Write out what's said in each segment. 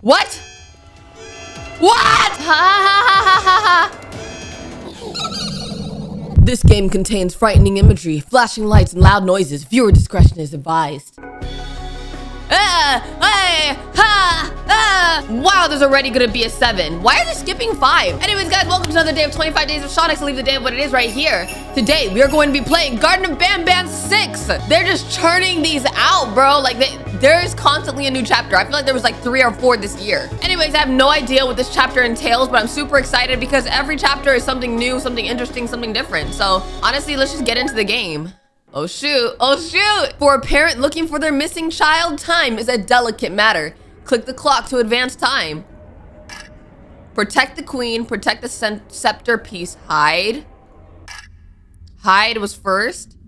What? What? Ha ha ha ha ha ha. This game contains frightening imagery, flashing lights, and loud noises. Viewer discretion is advised. Ah, hey, ha, ah. Wow, there's already gonna be a seven. Why are they skipping five? Anyways, guys, welcome to another day of 25 Days of Shonyx. leave the day of what it is right here. Today, we are going to be playing Garten of Banban 6. They're just churning these out, bro. Like, they, there's constantly a new chapter. I feel like there was like three or four this year. Anyways, I have no idea what this chapter entails, but I'm super excited because every chapter is something new, something interesting, something different. So, honestly, let's just get into the game. Oh shoot, oh shoot! For a parent looking for their missing child, time is a delicate matter. Click the clock to advance time. Protect the queen, protect the scepter piece, hide. Hide was first.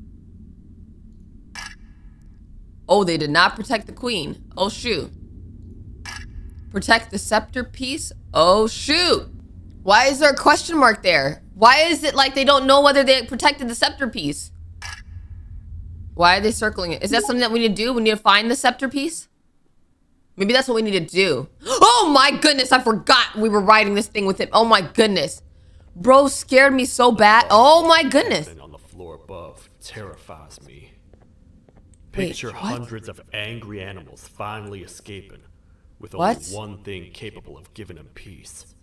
Oh, they did not protect the queen. Oh shoot. Protect the scepter piece. Oh shoot. Why is there a question mark there? Why is it like they don't know whether they protected the scepter piece? Why are they circling it? Is that something that we need to do? We need to find the scepter piece? Maybe that's what we need to do. Oh my goodness, I forgot we were riding this thing with him. Oh my goodness. Bro scared me so bad. Oh my goodness. On the floor above terrifies me. Picture Wait, hundreds of angry animals finally escaping with only what? one thing capable of giving them peace.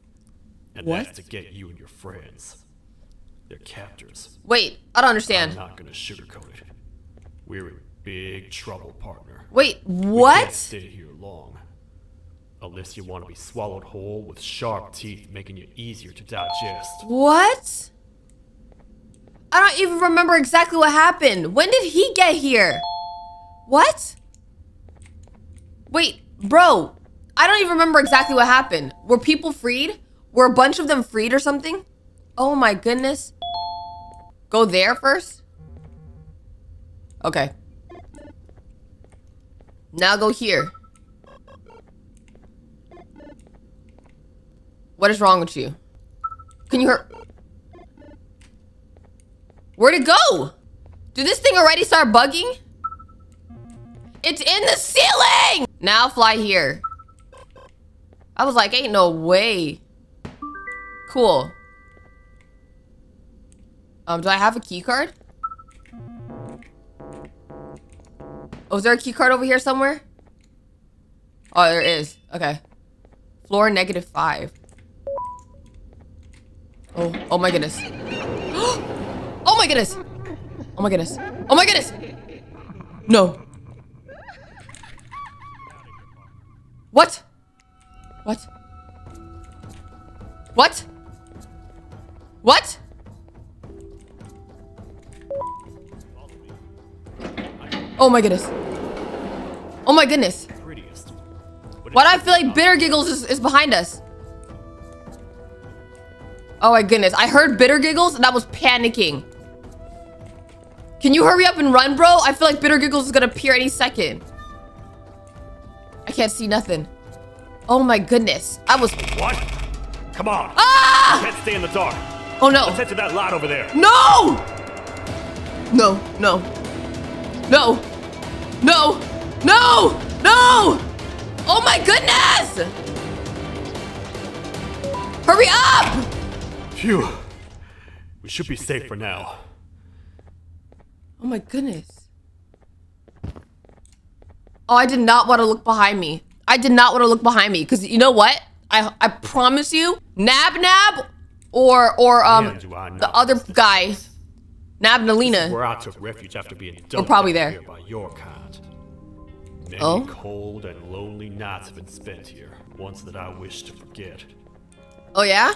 And what? that's to get you and your friends. Their captors. Wait, I don't understand. I'm not gonna sugarcoat it. We're in big trouble, partner. Wait, what? We can't stay here long. Unless you want to be swallowed whole with sharp teeth making you easier to digest. What? I don't even remember exactly what happened. When did he get here? What? Wait, bro. I don't even remember exactly what happened. Were people freed? Were a bunch of them freed or something? Oh my goodness. Go there first? Okay. Now go here. What is wrong with you? Can you hurt? Where'd it go? Did this thing already start bugging? It's in the ceiling! Now fly here. I was like, ain't no way. Cool. Um, do I have a key card? Oh, is there a key card over here somewhere? Oh, there is. Okay. Floor negative five. Oh, oh my goodness. oh my goodness. Oh my goodness. Oh my goodness. No. What? What? What? What? Oh my goodness. Oh my goodness. Why do I feel like Bitter Giggles is, is behind us? Oh my goodness. I heard Bitter Giggles and I was panicking. Can you hurry up and run, bro? I feel like Bitter Giggles is gonna appear any second. I can't see nothing. Oh my goodness. I was- What? Come on. Ah! You can't stay in the dark. Oh no. Let's head to that lot over there. No! No, no. No! No! No! No! Oh my goodness! Hurry up! Phew. We should be safe for now. Oh my goodness. Oh, I did not want to look behind me. I did not want to look behind me because you know what? I I promise you, Nab Nab or or um the other guy Nabnaleena. Where I took refuge after being We're probably there. by your kind. Many oh? cold and lonely nights have been spent here, ones that I wish to forget. Oh yeah?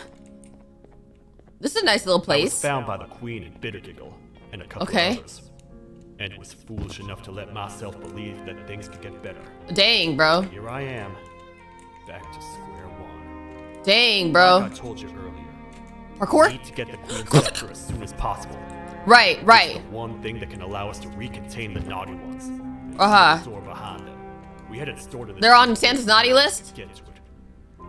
This is a nice little place. I was found by the Queen in Bittergiggle and a couple okay. others. And was foolish enough to let myself believe that things could get better. Dang, bro. Here I am, back to square one. Dang, bro. Like I told you earlier. Parkour? Need to get the Queen's as soon as possible. Right, right. It's the one thing that can allow us to recontain the naughty ones. Uh huh. Door behind them. We had it stored in the They're on Santa's naughty list. Get to it.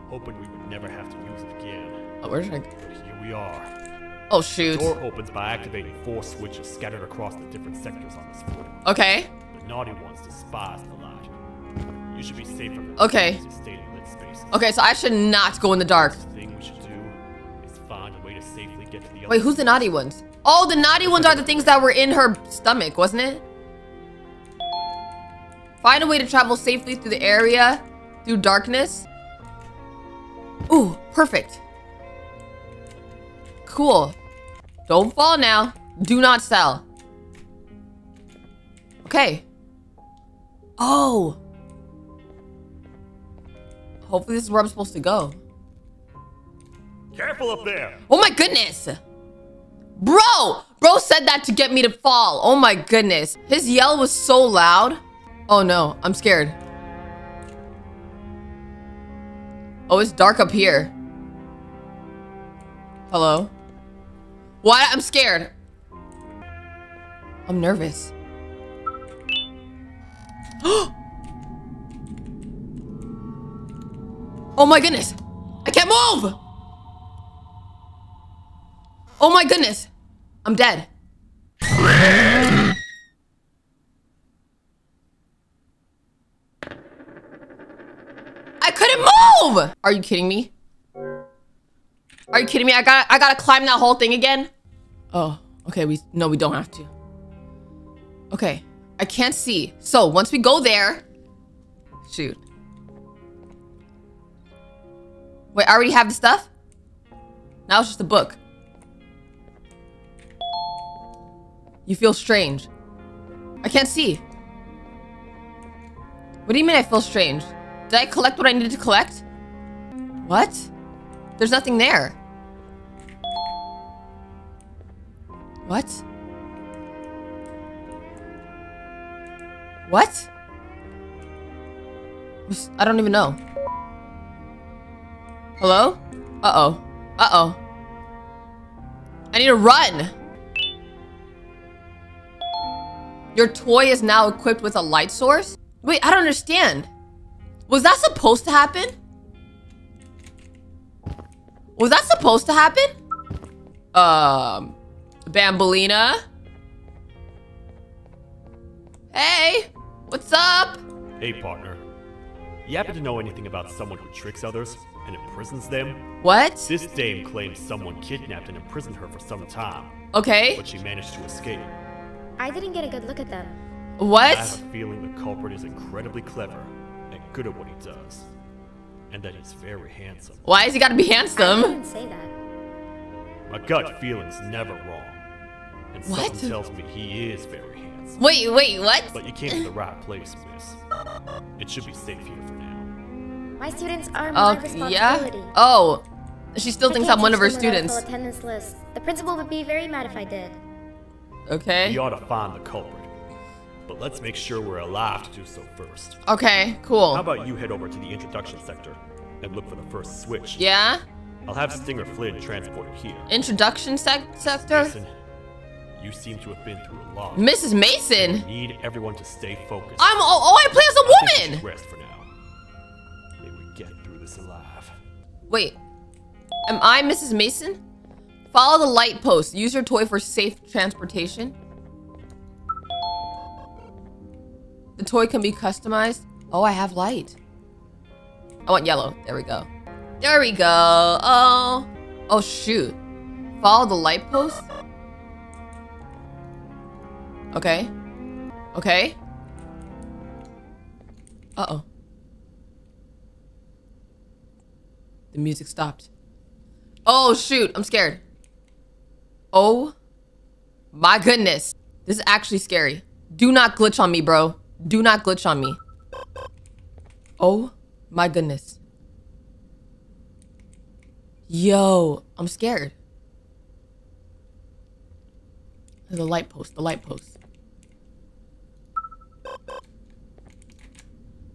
Hoping we would never have to use it again. Oh, where's I? Here we are. Oh shoot. The door opens by activating four switches scattered across the different sectors on this floor. Okay. The naughty ones despise the light. You should be safer. Okay. Stay in. Okay, so I should not go in the dark. thing we should do is find a way to safely get to the Wait, who's the naughty ones? Oh, the naughty ones are the things that were in her stomach, wasn't it? Find a way to travel safely through the area through darkness. Ooh, perfect. Cool. Don't fall now. Do not sell. Okay. Oh. Hopefully this is where I'm supposed to go. Careful up there! Oh my goodness. Bro! Bro said that to get me to fall. Oh my goodness. His yell was so loud. Oh no, I'm scared. Oh, it's dark up here. Hello? What? I'm scared. I'm nervous. oh my goodness. I can't move! Oh my goodness. I'm dead. I couldn't move! Are you kidding me? Are you kidding me? I got I gotta climb that whole thing again? Oh, okay, we no, we don't have to. Okay. I can't see. So once we go there. Shoot. Wait, I already have the stuff? Now it's just a book. You feel strange. I can't see. What do you mean I feel strange? Did I collect what I needed to collect? What? There's nothing there. What? What? I don't even know. Hello? Uh-oh. Uh-oh. I need to run! Your toy is now equipped with a light source? Wait, I don't understand. Was that supposed to happen? Was that supposed to happen? Um, Bambolina? Hey, what's up? Hey, partner. You happen to know anything about someone who tricks others and imprisons them? What? This dame claims someone kidnapped and imprisoned her for some time, Okay. but she managed to escape. I didn't get a good look at them. What? I have a feeling the culprit is incredibly clever and good at what he does. And that he's very handsome. Why has he got to be handsome? I handsome? didn't say that. My gut feeling's never wrong. And What? something tells me he is very handsome. Wait, wait, what? But you came to the right place, miss. It should be safe here for now. My students are my Oh, responsibility. yeah? Oh, she still I thinks I'm one of her teach them without a students. full attendance list. The principal would be very mad if I did. Okay. We ought to find the culprit. But let's make sure we're alive to do so first. Okay, cool. How about you head over to the introduction sector and look for the first switch? Yeah? I'll have Stinger Flynn transport it here. Introduction sec sector? Mason, you seem to have been through a lot. Mrs. Mason? Need everyone to stay focused. I'm all, oh I play as a we woman. Rest for now. May we get through this alive. Wait. Am I Mrs. Mason? Follow the light post. Use your toy for safe transportation. The toy can be customized. Oh, I have light. I want yellow. There we go. There we go. Oh. Oh, shoot. Follow the light post? Okay. Okay. Uh-oh. The music stopped. Oh, shoot. I'm scared. Oh my goodness. This is actually scary. Do not glitch on me, bro. Do not glitch on me. Oh my goodness. Yo, I'm scared. The light post, the light post.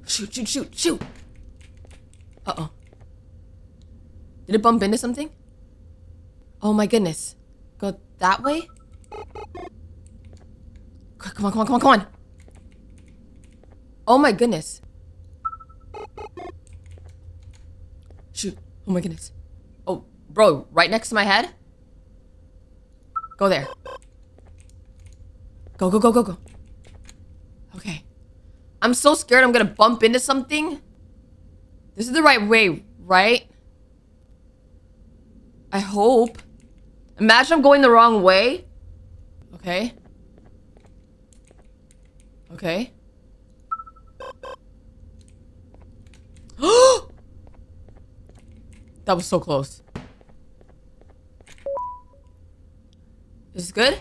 Shoot, shoot, shoot, shoot. Uh-oh. Did it bump into something? Oh my goodness. That way? Come on, come on, come on, come on. Oh my goodness. Shoot. Oh my goodness. Oh, bro, right next to my head? Go there. Go, go, go, go, go. Okay. I'm so scared I'm gonna bump into something. This is the right way, Right? I hope. Imagine I'm going the wrong way. Okay. Okay. that was so close. Is this good?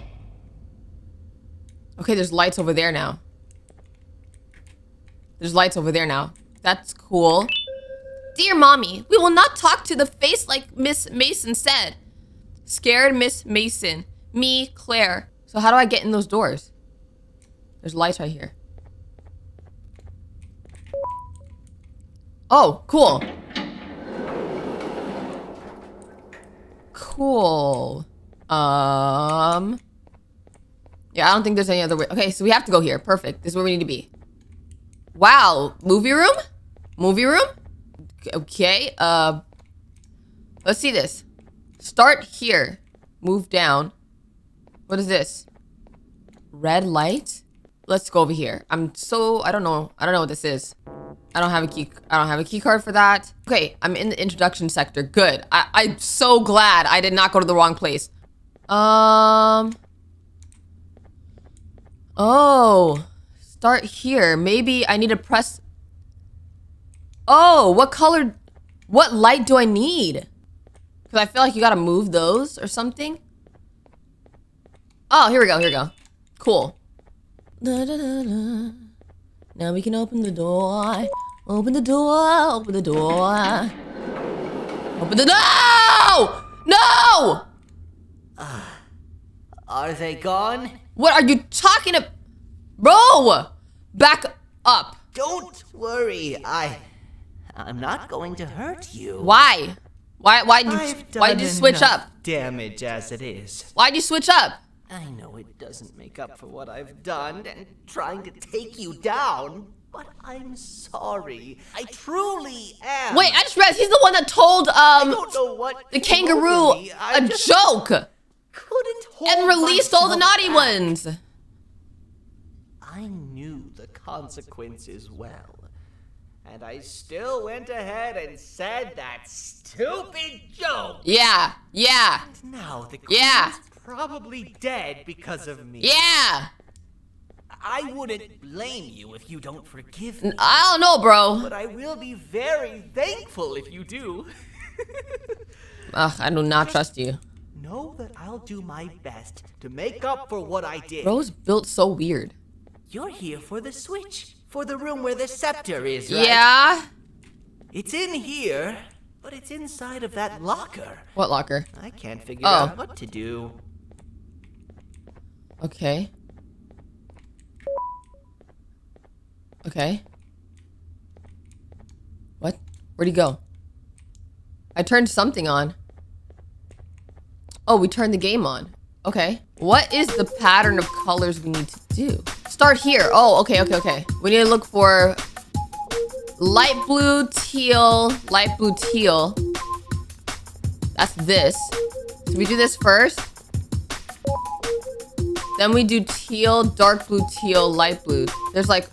Okay, there's lights over there now. There's lights over there now. That's cool. Dear mommy, we will not talk to the face like Miss Mason said. Scared Miss Mason. Me, Claire. So how do I get in those doors? There's lights right here. Oh, cool. Cool. Um. Yeah, I don't think there's any other way. Okay, so we have to go here. Perfect. This is where we need to be. Wow. Movie room? Movie room? Okay. Uh. Let's see this. Start here. Move down. What is this? Red light? Let's go over here. I'm so I don't know. I don't know what this is. I don't have a key. I don't have a key card for that. Okay, I'm in the introduction sector. Good. I, I'm so glad I did not go to the wrong place. Um. Oh, start here. Maybe I need to press. Oh, what color? What light do I need? Because I feel like you gotta move those or something. Oh, here we go. Here we go. Cool. Da, da, da, now we can open the door. Open the door. Open the door. Open the no! No! Uh, are they gone? What are you talking about? Bro! Back up. Don't worry. I I'm not going to hurt you. Why? Why why did you, why did you switch up? Damage as it is. Why'd you switch up? I know it doesn't make up for what I've done and trying to take you down, but I'm sorry. I truly am. Wait, I just realized he's the one that told um the kangaroo a joke. Couldn't and released all the naughty back. ones. I knew the consequences well. And I still went ahead and said that stupid joke. Yeah, yeah. And now the yeah. probably dead because of me. Yeah. I wouldn't blame you if you don't forgive me. I don't know, bro. But I will be very thankful if you do. Ugh, I do not trust you. Know that I'll do my best to make up for what I did. Bro's built so weird. You're here for the switch, for the room where the scepter is, right? Yeah. It's in here, but it's inside of that locker. What locker? I can't figure oh. out what to do. Okay. Okay. What? Where'd he go? I turned something on. Oh, we turned the game on. Okay. What is the pattern of colors we need to do? Start here. Oh, okay, okay, okay. We need to look for light blue, teal, light blue, teal. That's this. So we do this first. Then we do teal, dark blue, teal, light blue. There's like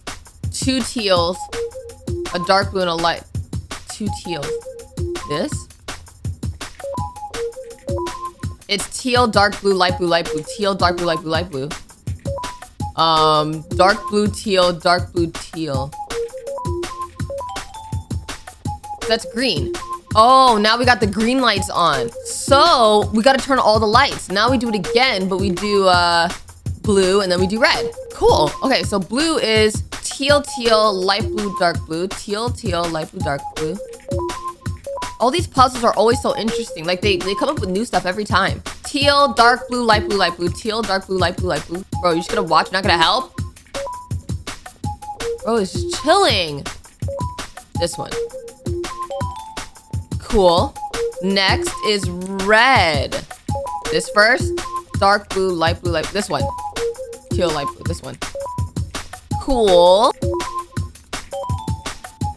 two teals, a dark blue and a light, two teals. This? It's teal, dark blue, light blue, light blue, teal, dark blue, light blue, light blue. Um, dark blue, teal, dark blue, teal. That's green. Oh, now we got the green lights on. So, we gotta turn all the lights. Now we do it again, but we do, uh, blue, and then we do red. Cool. Okay, so blue is teal, teal, light blue, dark blue, teal, teal, light blue, dark blue. All these puzzles are always so interesting. Like, they, they come up with new stuff every time. Teal, dark blue, light blue, light blue, teal, dark blue, light blue, light blue. Bro, you just gonna watch, you're not gonna help? Bro, it's just chilling. This one. Cool. Next is red. This first. Dark blue, light blue, light this one. Teal, light blue, this one. Cool.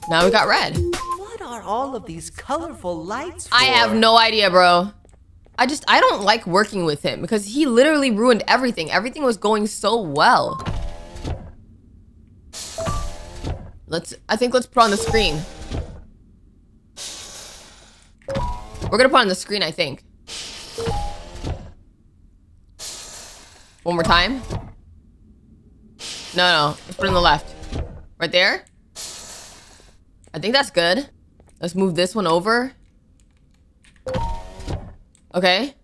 Now we got red. Are all of these colorful lights for? I have no idea, bro. I just, I don't like working with him because he literally ruined everything. Everything was going so well. Let's, I think let's put on the screen. We're gonna put on the screen, I think. One more time. No, no. Let's put it on the left. Right there? I think that's good. Let's move this one over. Okay.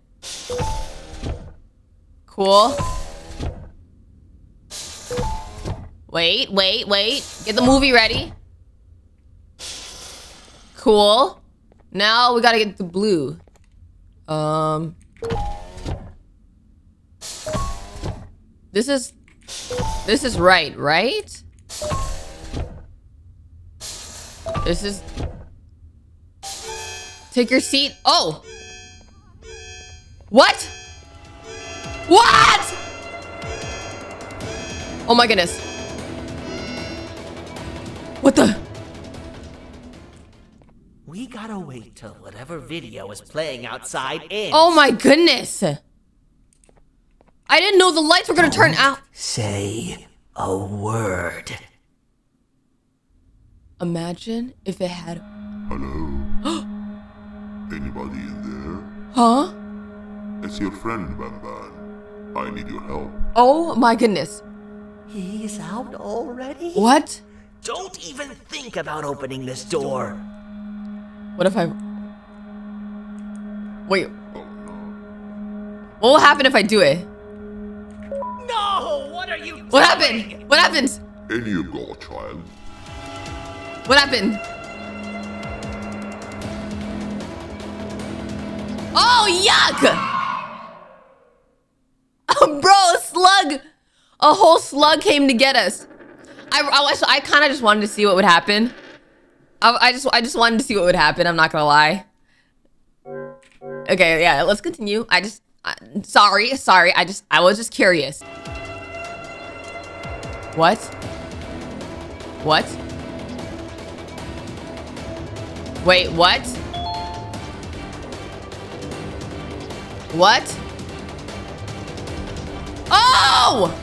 Cool. Wait, wait, wait. Get the movie ready. Cool. Now we gotta get the blue. Um. This is... This is right, right? This is... Take your seat. Oh! What? What? Oh my goodness. What the? We gotta wait till whatever video is playing outside ends. Oh my goodness. I didn't know the lights were gonna turn out. Say a word. Imagine if it had. Hello? Anybody in there? Huh? It's your friend, Banban. I need your help. Oh my goodness. He's out already? What? Don't even think about opening this door. What if I. Wait. Oh no. What will happen if I do it? No! What are you What happened? What happened? In you go, child. What happened? Oh, yuck! Bro, a slug! A whole slug came to get us. I, I, I kind of just wanted to see what would happen. I, I just I just wanted to see what would happen. I'm not gonna lie. Okay, yeah, let's continue. I just I, sorry, sorry. I just I was just curious. What? What? Wait, what? What? Oh!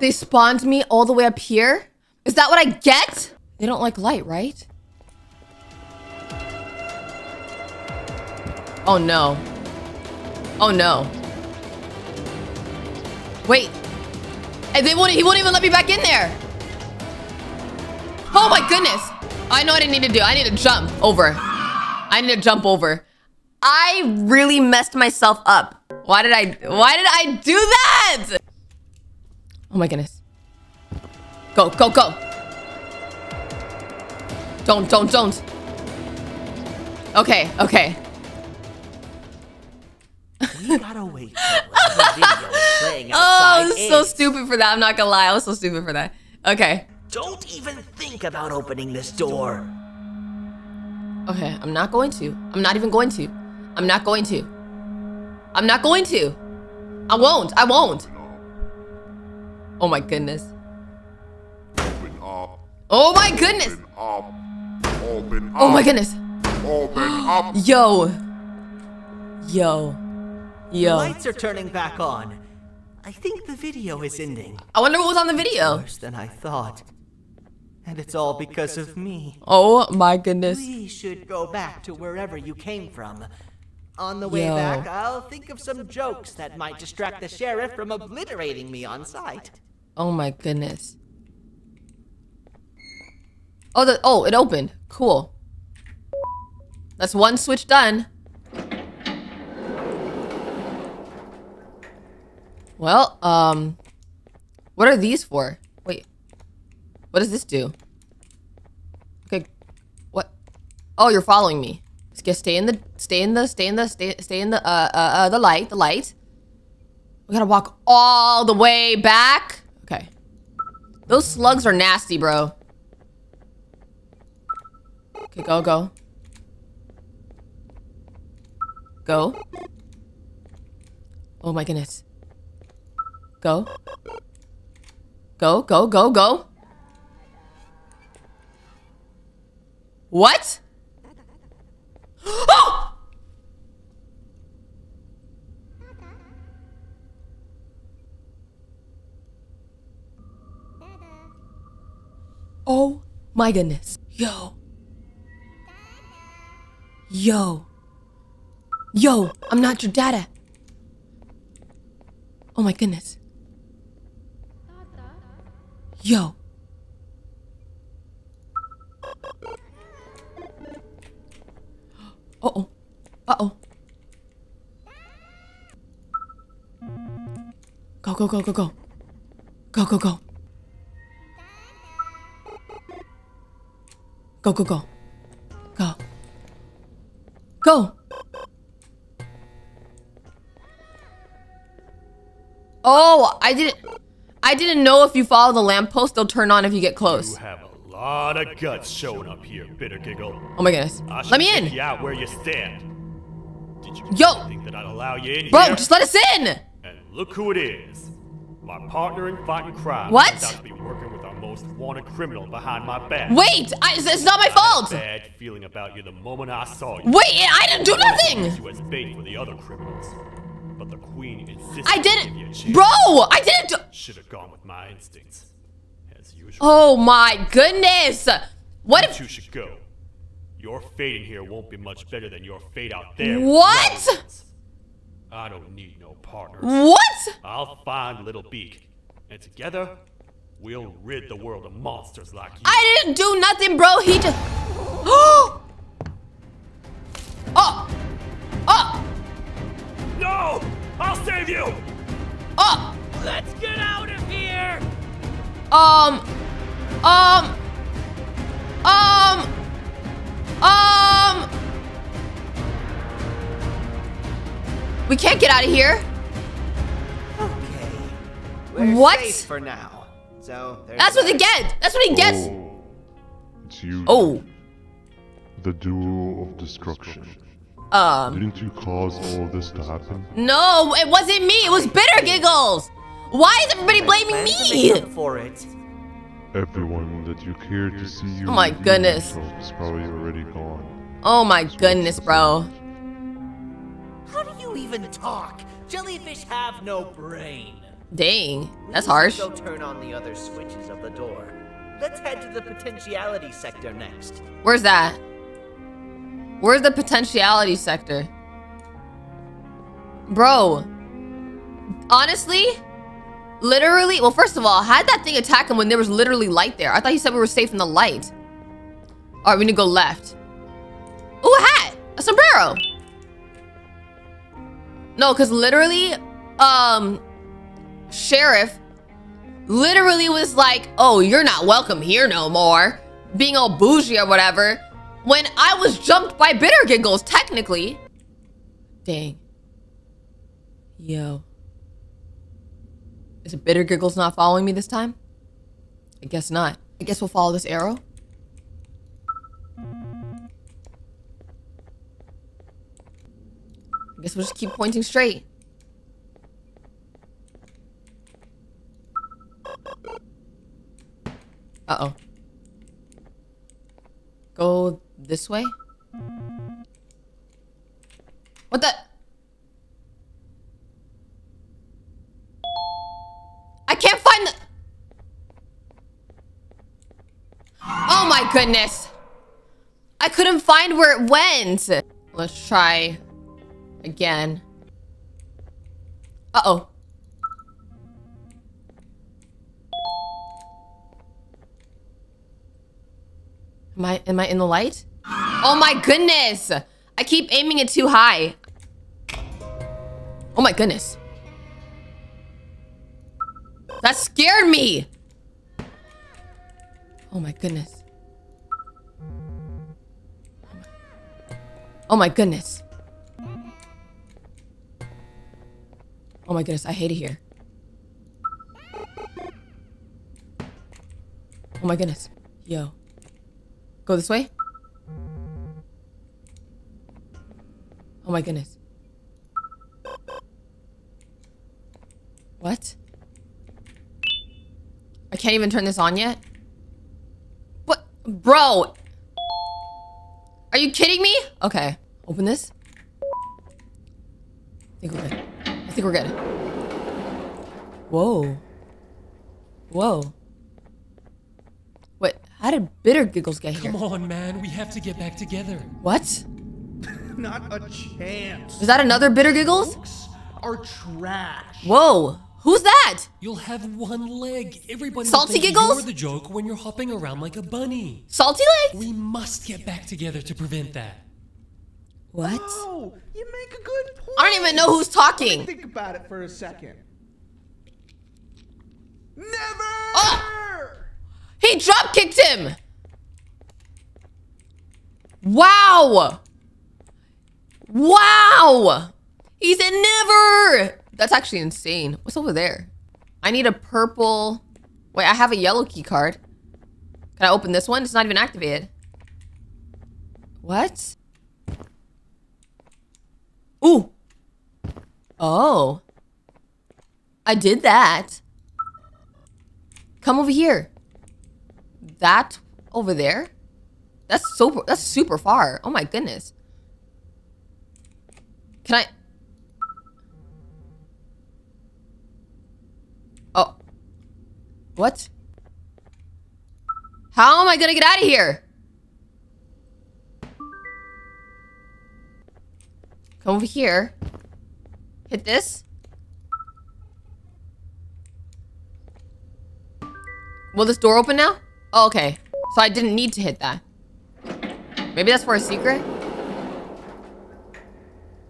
They spawned me all the way up here? Is that what I get? They don't like light, right? Oh no. Oh no. Wait. And they won't he won't even let me back in there. Oh my goodness. I know what I need to do. I need to jump over. I need to jump over. I really messed myself up. Why did I why did I do that? Oh my goodness. Go, go, go. Don't, don't, don't. Okay, okay. We gotta wait till whatever video is playing Oh, I was so stupid for that. I'm not gonna lie. I was so stupid for that. Okay. Don't even think about opening this door. Okay, I'm not going to. I'm not even going to. I'm not going to. I'm not going to. I won't. I won't. Oh my goodness. Oh my goodness. Open up. Open up. Oh my goodness. Open up. Yo. Yo. The Yo. lights are turning back on. I think the video is ending. I wonder what was on the video. Worse than I thought. And it's all because of me. Oh my goodness. We should go back to wherever you came from. On the way Yo. back, I'll think of some jokes that might distract the sheriff from obliterating me on sight. Oh my goodness. Oh, the oh, it opened. Cool. That's one switch done. Well, um, what are these for? Wait, what does this do? Okay, what? Oh, you're following me. Just stay in the, stay in the, stay in the, stay, stay in the, uh, uh, uh, the light, the light. We gotta walk all the way back. Okay. Those slugs are nasty, bro. Okay, go, go. Go. Oh my goodness. Go. Go, go, go, go. What? Oh! Oh my goodness. Yo. Yo. Yo, I'm not your dada. Oh my goodness. Yo. Uh oh. Uh oh. Go, go, go, go, go. Go, go, go. Go, go, go. Go. Go. Oh, I didn't. I didn't know if you follow the lamppost, they'll turn on if you get close. You have a lot of guts showing up here, bitter giggle. Oh my goodness. Let me in. You out where you stand. Did you Yo. think that I'd allow you in Bro, here? just let us in. And look who it is. My partner in fighting crime. What? turns out to be working with our most wanted criminal behind my back. Wait, I, it's it's not my I had a fault. Bad feeling about you the moment I saw you. Wait, I didn't do nothing. you as bait for the other criminals. But the queen insisted I to give you a didn't. Bro, I didn't. Should have gone with my instincts. As usual. Oh my goodness. What You if. You should go. Your fate in here won't be much better than your fate out there. What? I don't need no partners. What? I'll find Little Beak, and together we'll rid the world of monsters like you. I didn't do nothing, bro. He just. Oh. Oh. Oh. No! I'll save you! Oh. Let's get out of here! Um. Um. Um. Um. We can't get out of here. Okay. We're What? safe for now. So That's what he gets. That's what he gets. Oh, it's you. Oh. The duo of destruction. Um. Didn't you cause all this to happen? No, it wasn't me. It was Bitter Giggles. Why is everybody blaming me? for it. Everyone that you cared to see you Oh my goodness. is probably already gone. Oh my goodness, bro. How do you even talk? Jellyfish have no brain. Dang, that's harsh. Go turn on the other switches of the door. Let's head to the potentiality sector next. Where's that? Where's the potentiality sector? Bro. Honestly, literally, well, first of all, how did that thing attack him when there was literally light there? I thought he said we were safe in the light. All right, we need to go left. Ooh, a hat! A sombrero! No, because literally, um, Sheriff literally was like, oh, you're not welcome here no more. Being all bougie or whatever. When I was jumped by Bitter Giggles, technically. Dang. Yo. Is it Bitter Giggles not following me this time? I guess not. I guess we'll follow this arrow. I guess we'll just keep pointing straight. Uh-oh. Go this way? What the? I can't find the... Oh my goodness. I couldn't find where it went. Let's try again. Uh-oh. Am I am I in the light? Oh my goodness! I keep aiming it too high. Oh my goodness. That scared me! Oh my goodness. Oh my goodness. Oh my goodness, I hate it here. Oh my goodness. Yo. Go this way? Oh my goodness. What? I can't even turn this on yet? What? Bro! Are you kidding me? Okay. Open this. I think we're good. I think we're good. Whoa. Whoa. Wait, how did Bitter Giggles get here? Come on, man. We have to get back together. What? Not a chance. Is that another bitter giggles? Jokes are trash. Whoa. Who's that? You'll have one leg. Everybody Salty think giggles? You're the joke when you're hopping around like a bunny. Salty legs? We must get back together to prevent that. What? Oh, you make a good point. I don't even know who's talking. Think about it for a second. Never. Ah! He drop kicked him. Wow. Wow. He said never. That's actually insane. What's over there? I need a purple. Wait, I have a yellow key card. Can I open this one? It's not even activated. What? Ooh. Oh. I did that. Come over here. That over there? That's super that's super far. Oh my goodness. Can I Oh. What? How am I gonna get out of here? Come over here. Hit this. Will this door open now? Oh, okay. So I didn't need to hit that. Maybe that's for a secret?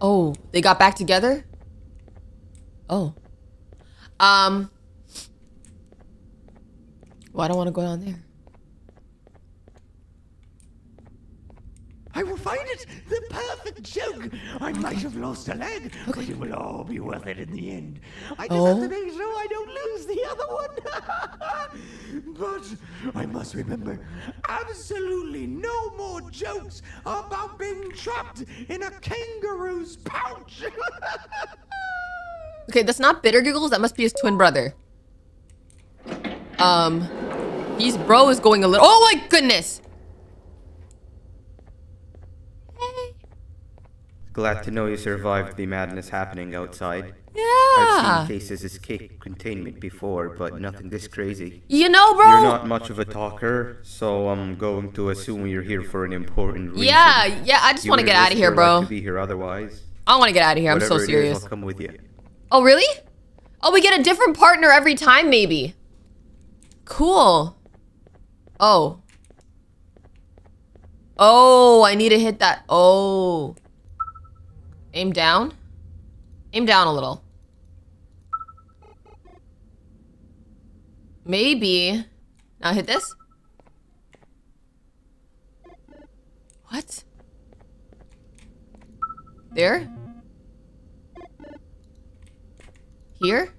Oh, they got back together? Oh. Um. Well, I don't want to go down there. I will find it! The perfect joke! I might have lost a leg, but it will all be worth it in the end. I just Oh. have to make sure I don't lose the other one. but I must remember, absolutely no more jokes about being trapped in a kangaroo's pouch. Okay, that's not Bitter Giggles. That must be his twin brother. Um, his bro is going a little. Oh my goodness! Glad to know you survived the madness happening outside. Yeah. I've seen cases escape containment before, but nothing this crazy. You know, bro. You're not much of a talker, so I'm going to assume you're here for an important reason. Yeah, yeah. I just want to get out of here, bro. To be here otherwise. I want to get out of here. I'm so Whatever it is, serious. I'll come with you. Oh, really? Oh, we get a different partner every time, maybe. Cool. Oh. Oh, I need to hit that. Oh. Aim down. Aim down a little. Maybe. Now hit this. What? There? Here?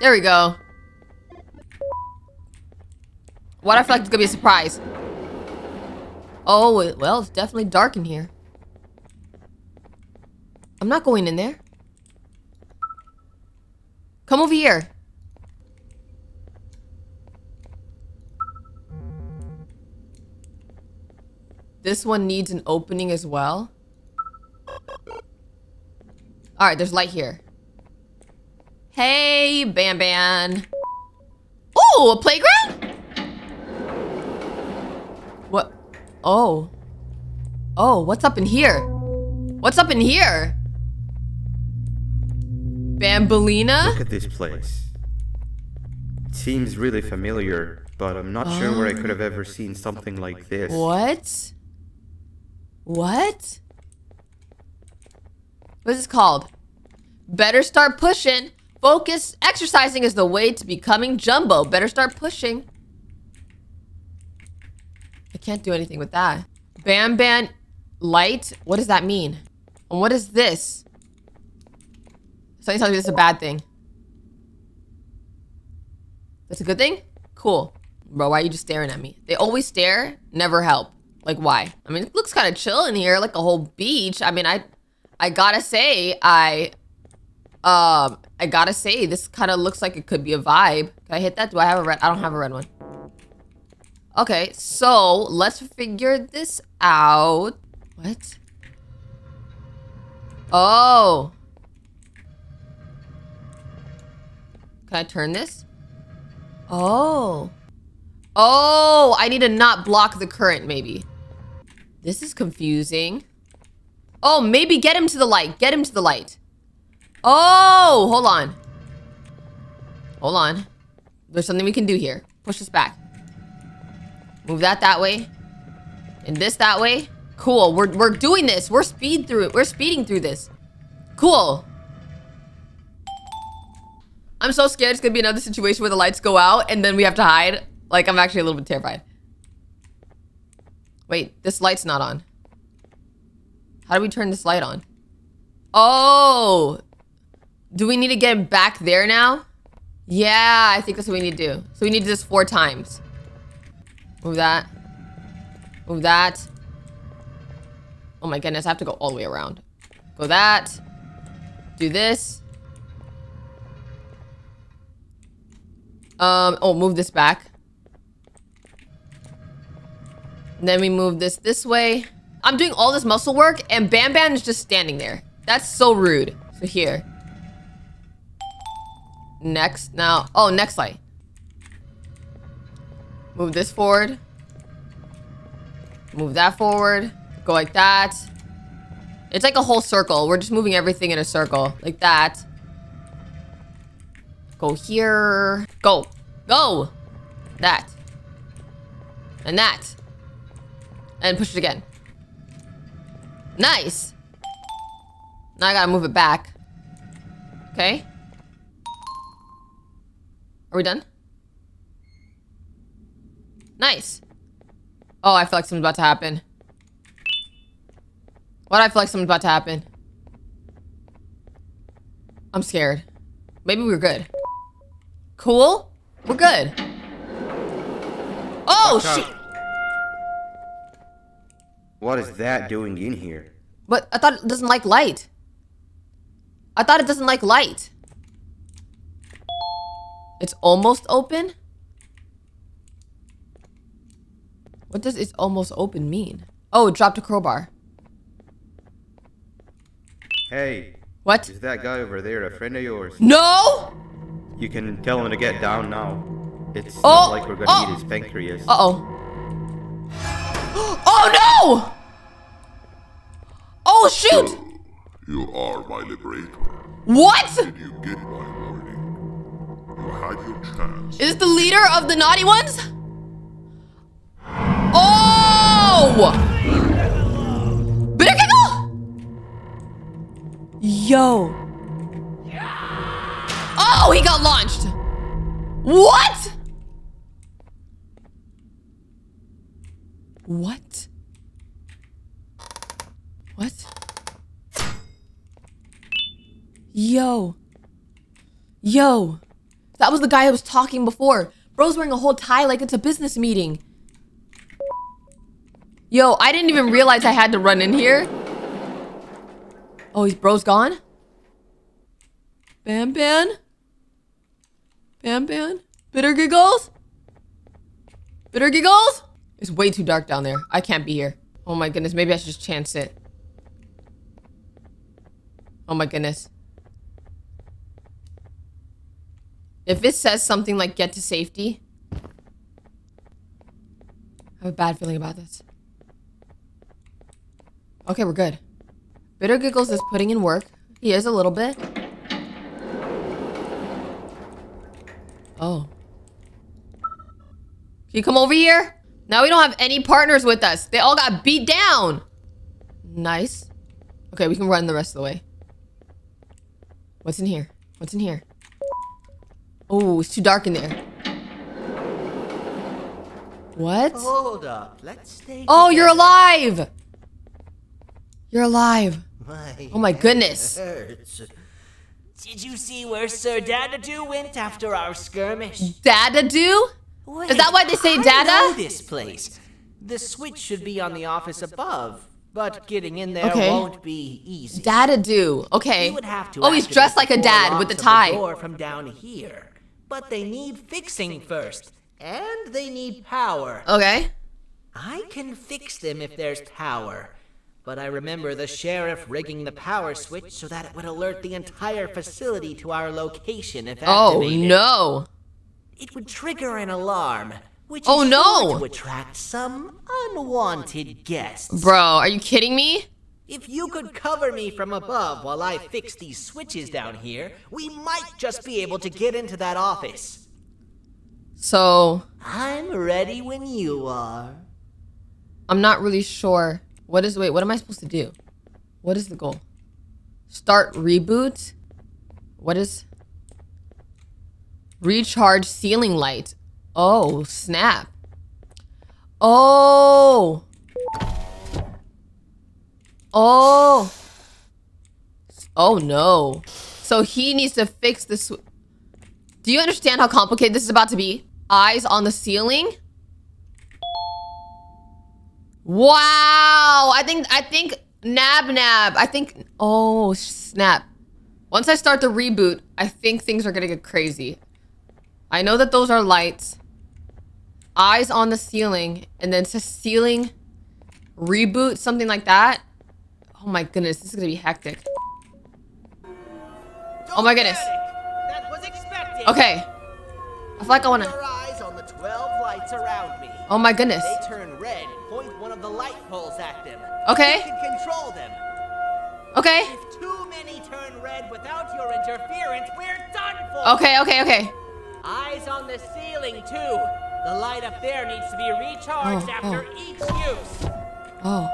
There we go. What I feel like it's gonna be a surprise. Oh, well, it's definitely dark in here. I'm not going in there. Come over here. This one needs an opening as well. All right, there's light here. Hey, Ban Ban. Oh, a playground? What? Oh. Oh, what's up in here? What's up in here? Bambolina? Look at this place. It seems really familiar, but I'm not sure where I could have ever oh. seen something like this. What? What? What is this called? Better start pushing. Focus. Exercising is the way to becoming jumbo. Better start pushing. I can't do anything with that. Bam Bam light. What does that mean? And what is this? Something tells me this is a bad thing. That's a good thing? Cool. Bro, why are you just staring at me? They always stare, never help. Like why? I mean, it looks kind of chill in here, like a whole beach. I mean, I I gotta say, I um I gotta say, this kind of looks like it could be a vibe. Can I hit that? Do I have a red? I don't have a red one. Okay, so let's figure this out. What? Oh. Can I turn this? Oh. Oh, I need to not block the current, maybe. This is confusing. Oh, maybe get him to the light. Get him to the light. Oh, hold on. Hold on. There's something we can do here. Push this back. Move that that way. And this that way. Cool. We're, we're doing this. We're speed through it. We're speeding through this. Cool. I'm so scared it's gonna be another situation where the lights go out and then we have to hide. Like, I'm actually a little bit terrified. Wait, this light's not on. How do we turn this light on? Oh! Do we need to get back there now? Yeah, I think that's what we need to do. So we need to do this four times. Move that. Move that. Oh my goodness, I have to go all the way around. Go that. Do this. Um, oh, move this back. Then we move this this way. I'm doing all this muscle work and Bam Bam is just standing there. That's so rude. So here. Next. Now, oh, next light. Move this forward. Move that forward. Go like that. It's like a whole circle. We're just moving everything in a circle. Like that. Go here. Go. Go. That. And that. And push it again. Nice. Now I gotta move it back. Okay. Are we done? Nice. Oh, I feel like something's about to happen. Why do I feel like something's about to happen? I'm scared. Maybe we're good. Cool? We're good. Oh, shit! What is that doing in here? But I thought it doesn't like light. I thought it doesn't like light. It's almost open? What does it's almost open mean? Oh, it dropped a crowbar. Hey. What? Is that guy over there a friend of yours? No! You can tell him to get down now. It's Oh, not like we're gonna oh. eat his pancreas. Uh-oh. Oh, no! Oh, shoot! You are my liberator. What? Did you get my warning? You had your chance. Is this the leader of the naughty ones? Oh! Bitter Giggle? Yo. Oh, he got launched. What? What? What? Yo. Yo. That was the guy who was talking before. Bro's wearing a whole tie like it's a business meeting. Yo, I didn't even realize I had to run in here. Oh, he's bro's gone? Bam Bam? Bam Bam? Bitter Giggles? Bitter Giggles? It's way too dark down there. I can't be here. Oh my goodness, maybe I should just chance it. Oh my goodness. If it says something like get to safety, I have a bad feeling about this. Okay, we're good. Bitter Giggles is putting in work. He is a little bit. Oh. Can you come over here? Now we don't have any partners with us. They all got beat down. Nice. Okay, we can run the rest of the way. What's in here? What's in here? Oh, it's too dark in there. What? Hold up. Let's stay. Oh, you're alive! You're alive. My Oh my goodness. hurts. Did you see where Sir Dadadoo went after our skirmish? Dadadoo? Is that why they say I Dada? know this place. The switch should be on the office above, but getting in there Okay. won't be easy. Dadadoo. Okay. You would have to Oh, he's dressed like a dad with the tie. door from down here, but they need fixing first, and they need power. Okay. I can fix them if there's power. But I remember the sheriff rigging the power switch so that it would alert the entire facility to our location if oh, activated. Oh, no. It would trigger an alarm, which Oh, is no. sure to attract some unwanted guests. Bro, are you kidding me? If you could cover me from above while I fix these switches down here, we might just be able to get into that office. So, I'm ready when you are. I'm not really sure. What is, wait, what am I supposed to do? What is the goal? Start reboot? What is, recharge ceiling light. Oh, snap. Oh. Oh. Oh no. So he needs to fix this. Do you understand how complicated this is about to be? Eyes on the ceiling? Wow. I think, I think, nab nab. I think, oh snap. Once I start the reboot, I think things are gonna get crazy. I know that those are lights. Eyes on the ceiling. And then says ceiling reboot, something like that. Oh my goodness, this is gonna be hectic. Oh my goodness. That was. Okay. I feel like I wanna. Your eyes on the 12 lights around me. Oh my goodness. They turn red. Of the light poles at them. Okay. You can control them. Okay. If too many turn red without your interference, we're done for. Okay, okay, okay. Eyes on the ceiling too. The light up there needs to be recharged Oh, after oh. each use. Oh.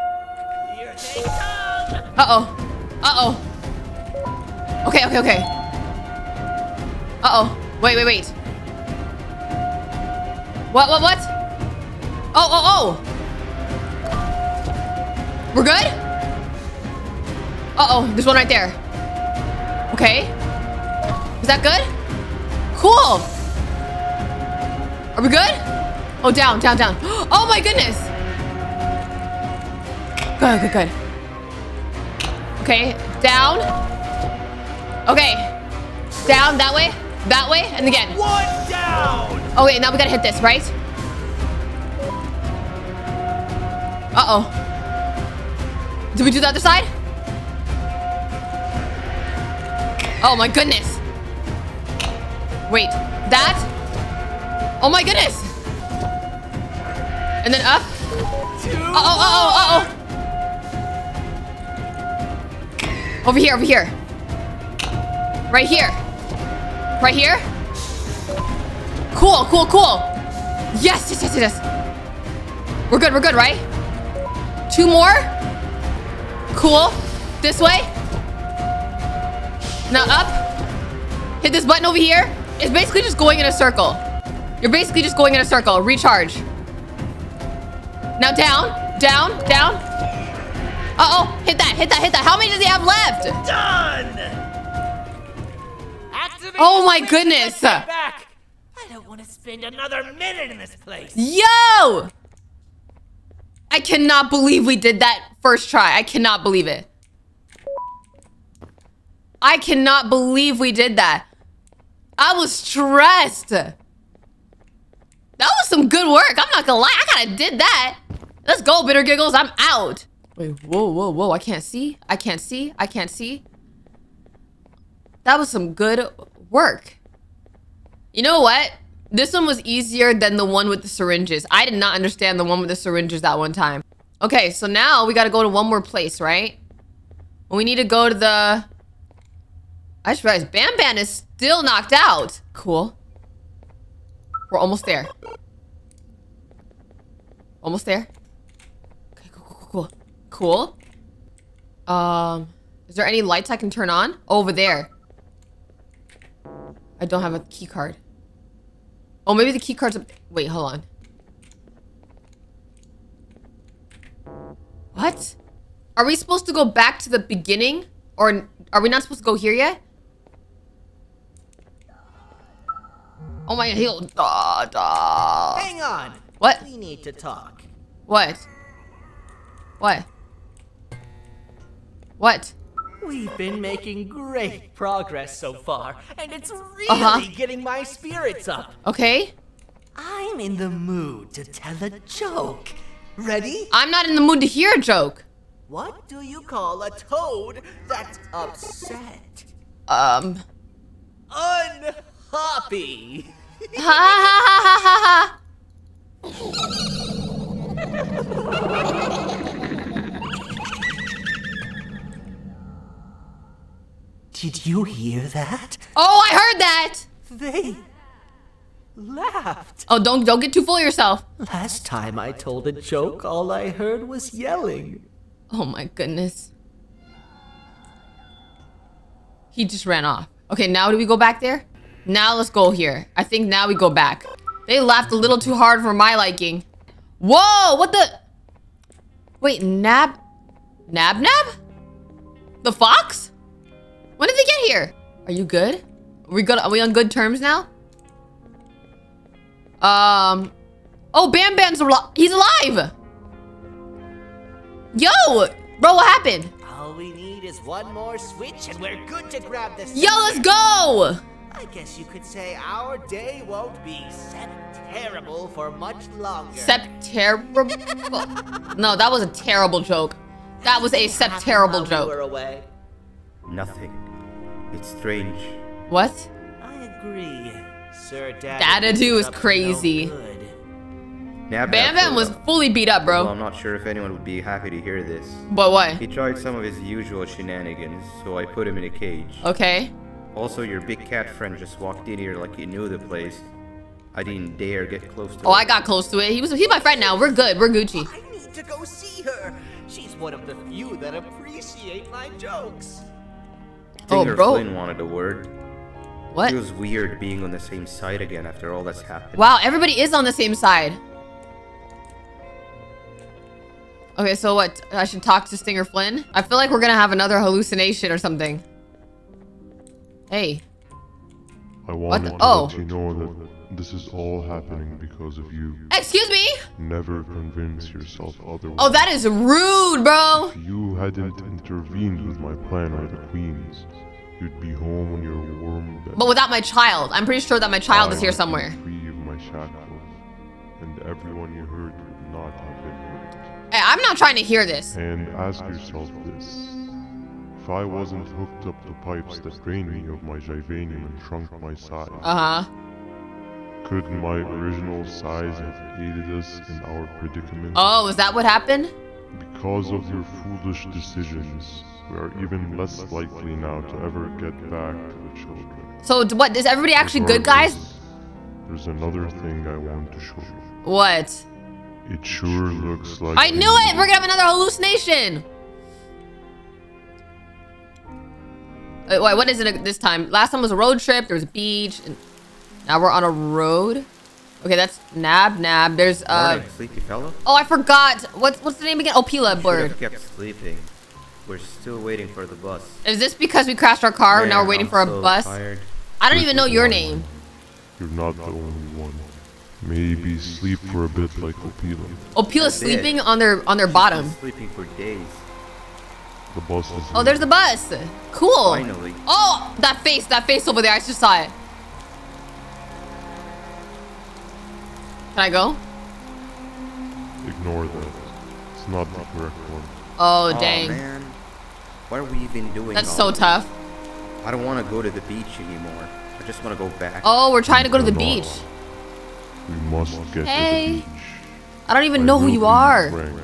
Here they come. Uh oh. Uh oh. Okay, okay, okay. Uh oh. Wait, wait, wait. What, what, what? Oh, oh, oh. We're good? Uh oh. There's one right there. Okay. Is that good? Cool. Are we good? Oh, down, down, down. Oh my goodness. Good, good, good. Okay, down. Okay. Down, that way, that way, and again. One down. Okay, now we gotta hit this, right? Uh-oh. Did we do the other side? Oh my goodness. Wait, that? Oh my goodness. And then up. Uh-oh, uh-oh, uh-oh. Over here, over here. Right here. Right here. Cool, cool, cool. Yes, yes, yes, yes. We're good, we're good, right? Two more. Cool. This way. Now up. Hit this button over here. It's basically just going in a circle. You're basically just going in a circle. Recharge. Now down, down, down. Uh-oh, hit that, hit that, hit that. How many does he have left? Done. Activate Oh my goodness. back. I don't want to spend another minute in this place. Yo! I cannot believe we did that first try. I cannot believe it. I cannot believe we did that. I was stressed. That was some good work. I'm not gonna lie. I kind of did that. Let's go, bitter giggles. I'm out. Wait, whoa, whoa, whoa. I can't see. I can't see. I can't see. That was some good work. You know what? This one was easier than the one with the syringes. I did not understand the one with the syringes that one time. Okay, so now we gotta go to one more place, right? We need to go to the... I just realized Bam Bam is still knocked out. Cool. We're almost there. Almost there. Okay, cool, cool, cool, cool. Um, is there any lights I can turn on? over there. I don't have a key card. Oh, maybe the key card's up. Wait, hold on. What? Are we supposed to go back to the beginning? Or are we not supposed to go here yet? Oh my heel. Da, da. Hang on. What? We need to talk. What? What? What? We've been making great progress so far, and it's really Uh-huh. getting my spirits up. Okay. I'm in the mood to tell a joke. Ready? I'm not in the mood to hear a joke. What do you call a toad that's upset? Um. Unhappy. Ha ha ha ha ha ha. Did you hear that? Oh, I heard that. They laughed. Oh, don't don't get too full of yourself. Last time I told a joke, all I heard was yelling. Oh my goodness. He just ran off. Okay, now do we go back there? Now let's go here. I think now we go back. They laughed a little too hard for my liking. Whoa, what the? Wait, Nab? Nab Nab? The fox? When did they get here? Are you good? Are we good? Are we on good terms now? Um. Oh, Bam Bam's alive. He's alive. Yo, bro, what happened? All we need is one more switch and we're good to grab this. Yo, let's go. I guess you could say our day won't be set terrible for much longer. Sep terrible? no, that was a terrible joke. That was a sep terrible joke. Away. Nothing. It's strange. What? I agree. Sir Dadadoo is crazy. No Bam Bam was fully beat up, bro. Well, I'm not sure if anyone would be happy to hear this. But what? He tried some of his usual shenanigans, so I put him in a cage. Okay. Also, your big cat friend just walked in here like he knew the place. I didn't dare get close to Oh, I got close to it. He was he's my friend now. We're good. We're Gucci. I need to go see her. She's one of the few that appreciate my jokes. Stinger oh, bro. Flynn wanted a word. What? It was weird being on the same side again after all that's happened. Wow, everybody is on the same side. Okay, so what? I should talk to Stinger Flynn? I feel like we're gonna have another hallucination or something. Hey. I wanted to oh. let you know that this is all happening because of you. Excuse me? Never convince yourself otherwise. Oh, that is rude, bro. If you hadn't intervened with my plan or the Queen's, you'd be home on your warm bed. But without my child. I'm pretty sure that my child I is here somewhere. Free of my shackles, and everyone you hurt would not have been hurt. Hey, I'm not trying to hear this. And ask yourself this. If I wasn't hooked up to pipes that drained me of my Jivanium and shrunk my size, uh-huh. could my original size have aided us in our predicament? Oh, is that what happened? Because of your foolish decisions, we are even less likely now to ever get back to the children. So what, is everybody actually good, guys? There's another thing I want to show you. What? It sure looks like... I knew it! We're gonna have another hallucination! Wait, wait, what is it this time? Last time was a road trip, there was a beach, and now we're on a road. Okay, that's Nab, Nab. There's, uh... Morning, sleepy fellow. Oh, I forgot. What's, what's the name again? Oh, Pila Bird. kept sleeping. We're still waiting for the bus. Is this because we crashed our car and now we're waiting I'm for a so bus? Tired. I don't even know your name. You're not the only one. Maybe sleep for a bit like Opila. Opila's sleeping on their on their bottom. Sleeping for days. The bus is Oh, there's the bus. Cool. Finally. Oh, that face, that face over there. I just saw it. Can I go? Ignore that. It's not the correct one. Oh, dang. man. What are we even doing? That's all so this? tough. I don't want to go to the beach anymore. I just want to go back. Oh, we're trying to go to the beach. We must get Hey. to the beach. I don't even I know who you are. frank.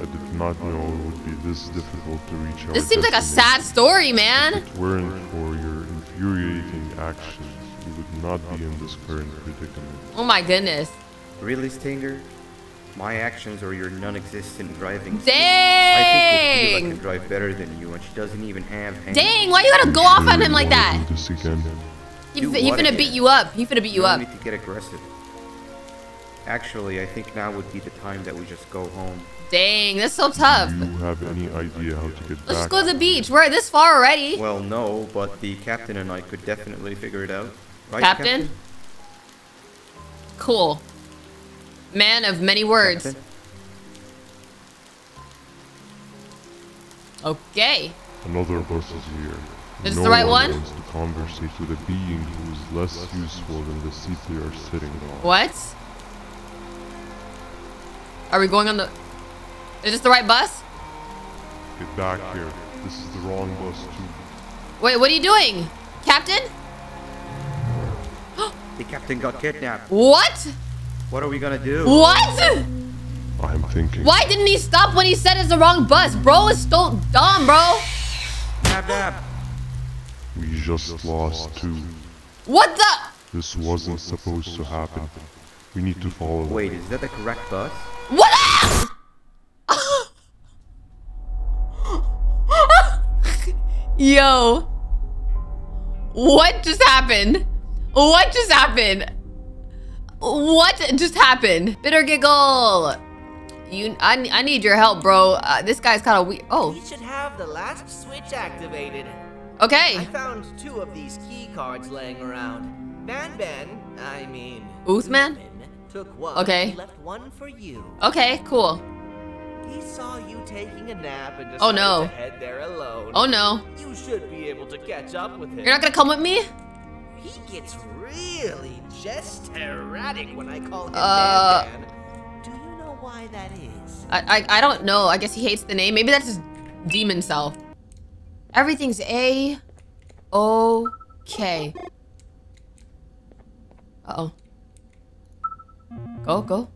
I did not know it would be this difficult to reach our This seems like a sad story, man. If it weren't for your infuriating actions, we would not be in this current predicament. Oh my goodness. Really, Stinger? My actions or your non-existent driving skills? I think Dang. Opila can drive better than you, and she doesn't even have hands. Dang, why you gotta go off on him like that? Do this again. He, Do he finna again? beat you up. He finna beat you no up. need to get aggressive. Actually, I think now would be the time that we just go home. Dang, that's so tough. Do you have any idea how to get Let's back? just go to the beach. We're this far already. Well, no, but the captain and I could definitely figure it out. Right, Captain? Cool. Man of many words. Okay. Another bus is here. Is no the right one? wants to conversate with a being who is less useful than the seat they are sitting on. What? Are we going on the... Is this the right bus? Get back here. This is the wrong bus too. Wait, what are you doing? Captain? The captain got kidnapped. What? What are we gonna do? What? I'm thinking. Why didn't he stop when he said it's the wrong bus? Bro is so dumb, bro. Dab dab. We just lost two. What the? This wasn't supposed to happen. We need to follow. Wait, is that the correct bus? What? Yo. What just happened? What just happened? What just happened? Bitter giggle. You, I, I need your help, bro. Uh, this guy's kind of weird. Oh. We should have the last switch activated. Okay. I found two of these key cards laying around. Ban Ben, I mean, Uthman? took one. Okay. Left one for you. Okay, cool. He saw you taking a nap and decided Oh, no. to head there alone. Oh, no. You should be able to catch up with him. You're not gonna come with me? He gets really just erratic when I call him Uh. Do you know why that is? I, I, I don't know. I guess he hates the name. Maybe that's his demon self. Everything's A. O. K. Uh-oh. Go, go.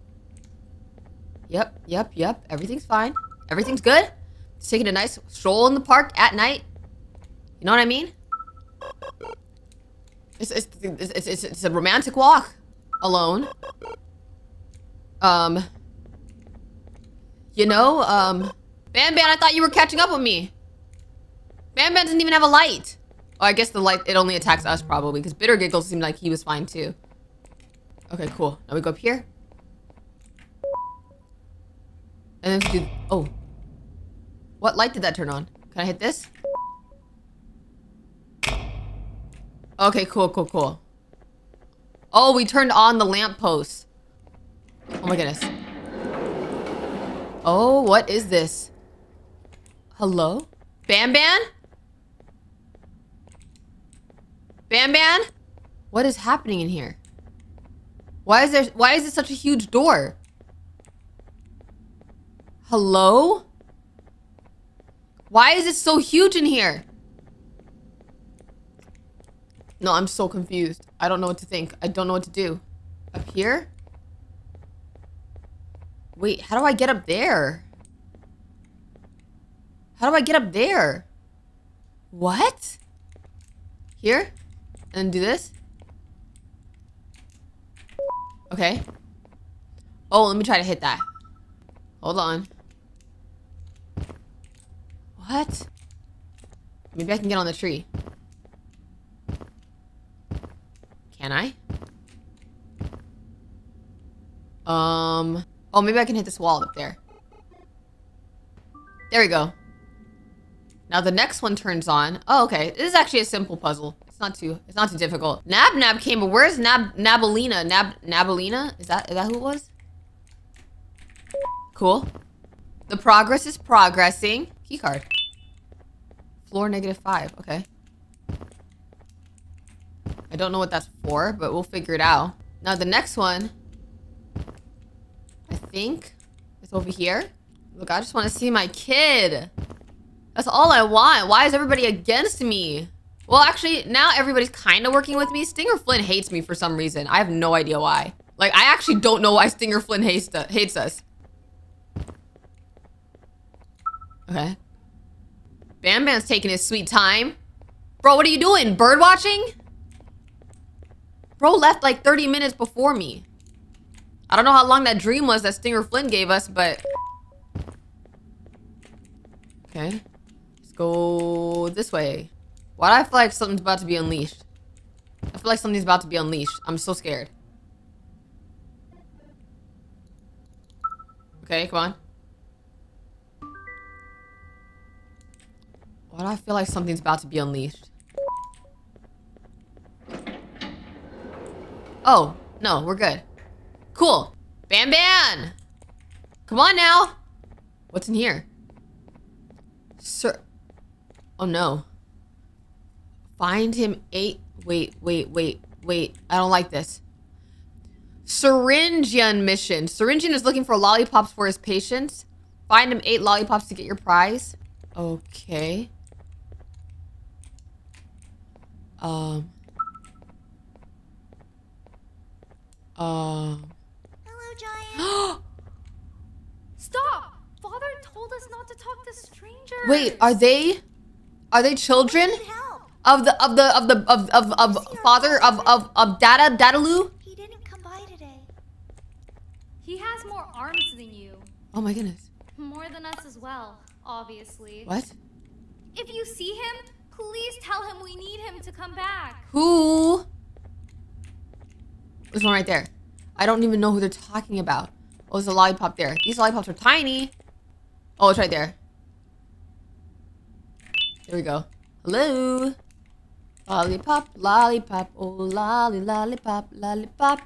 Yep, yep, yep. Everything's fine. Everything's good. Just taking a nice stroll in the park at night. You know what I mean? It's, it's, it's, it's, it's a romantic walk. Alone. Um... You know, um, Ban Ban, I thought you were catching up with me. Ban Ban doesn't even have a light. Oh, I guess the light, it only attacks us probably, because Bitter Giggles seemed like he was fine too. Okay, cool. Now we go up here. And then do, oh. What light did that turn on? Can I hit this? Okay, cool, cool, cool. Oh, we turned on the lamppost. Oh my goodness. Oh, what is this? Hello? Ban Ban? Ban Ban? What is happening in here? Why is there why is it such a huge door? Hello? Why is it so huge in here? No, I'm so confused. I don't know what to think. I don't know what to do. Up here? Wait, how do I get up there? How do I get up there? What? Here? And do this? Okay. Oh, let me try to hit that. Hold on. What? Maybe I can get on the tree. Can I? Um... Oh, maybe I can hit this wall up there. There we go. Now the next one turns on. Oh, okay. This is actually a simple puzzle. It's not too. It's not too difficult. Nab Nab came, but where's Nab Nabalina? Nab Nabalina? Is that is that who it was? Cool. The progress is progressing. Key card. Floor negative five. Okay. I don't know what that's for, but we'll figure it out. Now the next one. I think it's over here. Look, I just want to see my kid. That's all I want. Why is everybody against me? Well, actually, now everybody's kind of working with me. Stinger Flynn hates me for some reason. I have no idea why. Like, I actually don't know why Stinger Flynn hates, hates us. Okay. Bam Bam's taking his sweet time. Bro, what are you doing? Bird watching? Bro left like 30 minutes before me. I don't know how long that dream was that Stinger Flynn gave us, but... Okay. Let's go this way. Why do I feel like something's about to be unleashed? I feel like something's about to be unleashed. I'm so scared. Okay, come on. Why do I feel like something's about to be unleashed? Oh, no, we're good. Cool. Ban Ban! Come on now! What's in here? Sir. Oh no. Find him eight. Wait, wait, wait, wait. I don't like this. Syringeon mission. Syringeon is looking for lollipops for his patients. Find him eight lollipops to get your prize. Okay. Um. Um. Stop! Father told us not to talk to strangers. Wait, are they are they children of the of the of the of of, of father of of of Dada Dadaloo? He didn't come by today. He has more arms than you. Oh my goodness. More than us as well, obviously. What? If you see him, please tell him we need him to come back. Who? This one right there. I don't even know who they're talking about. Oh, there's a lollipop there. These lollipops are tiny. Oh, it's right there. There we go. Hello. Lollipop, lollipop, oh lolly, lollipop, lollipop.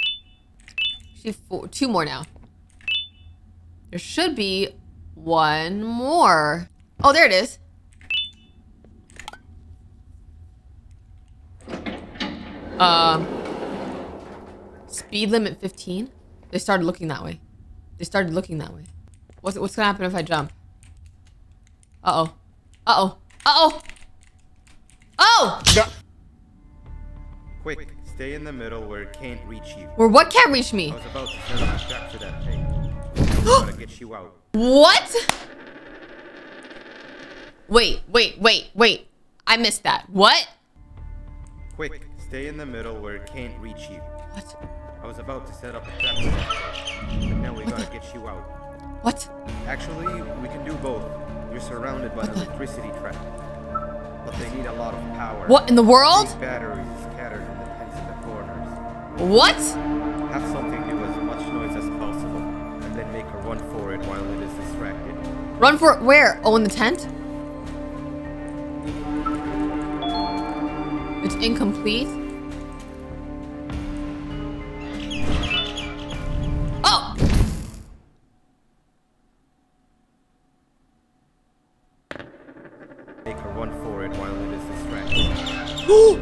Actually, four, two more now. There should be one more. Oh, there it is. Um, speed limit 15. They started looking that way. They started looking that way. What's what's gonna happen if I jump? Uh oh. Uh oh. Uh oh. Oh. Quick, stay in the middle where it can't reach you. Where what can't reach me? I was about to set up a trap for that thing. I gotta get you out. What? Wait, wait, wait, wait. I missed that. What? Quick, stay in the middle where it can't reach you. What? I was about to set up a trap for that thing, but now we gotta get you out. What? Actually, we can do both. You're surrounded by an electricity trap. But they need a lot of power. What in the world? Big batteries scattered in the the corners. What? Have something do as much noise as possible, and then make a run for it while it is distracted. Run for it where? Oh, in the tent? It's incomplete. Ooh!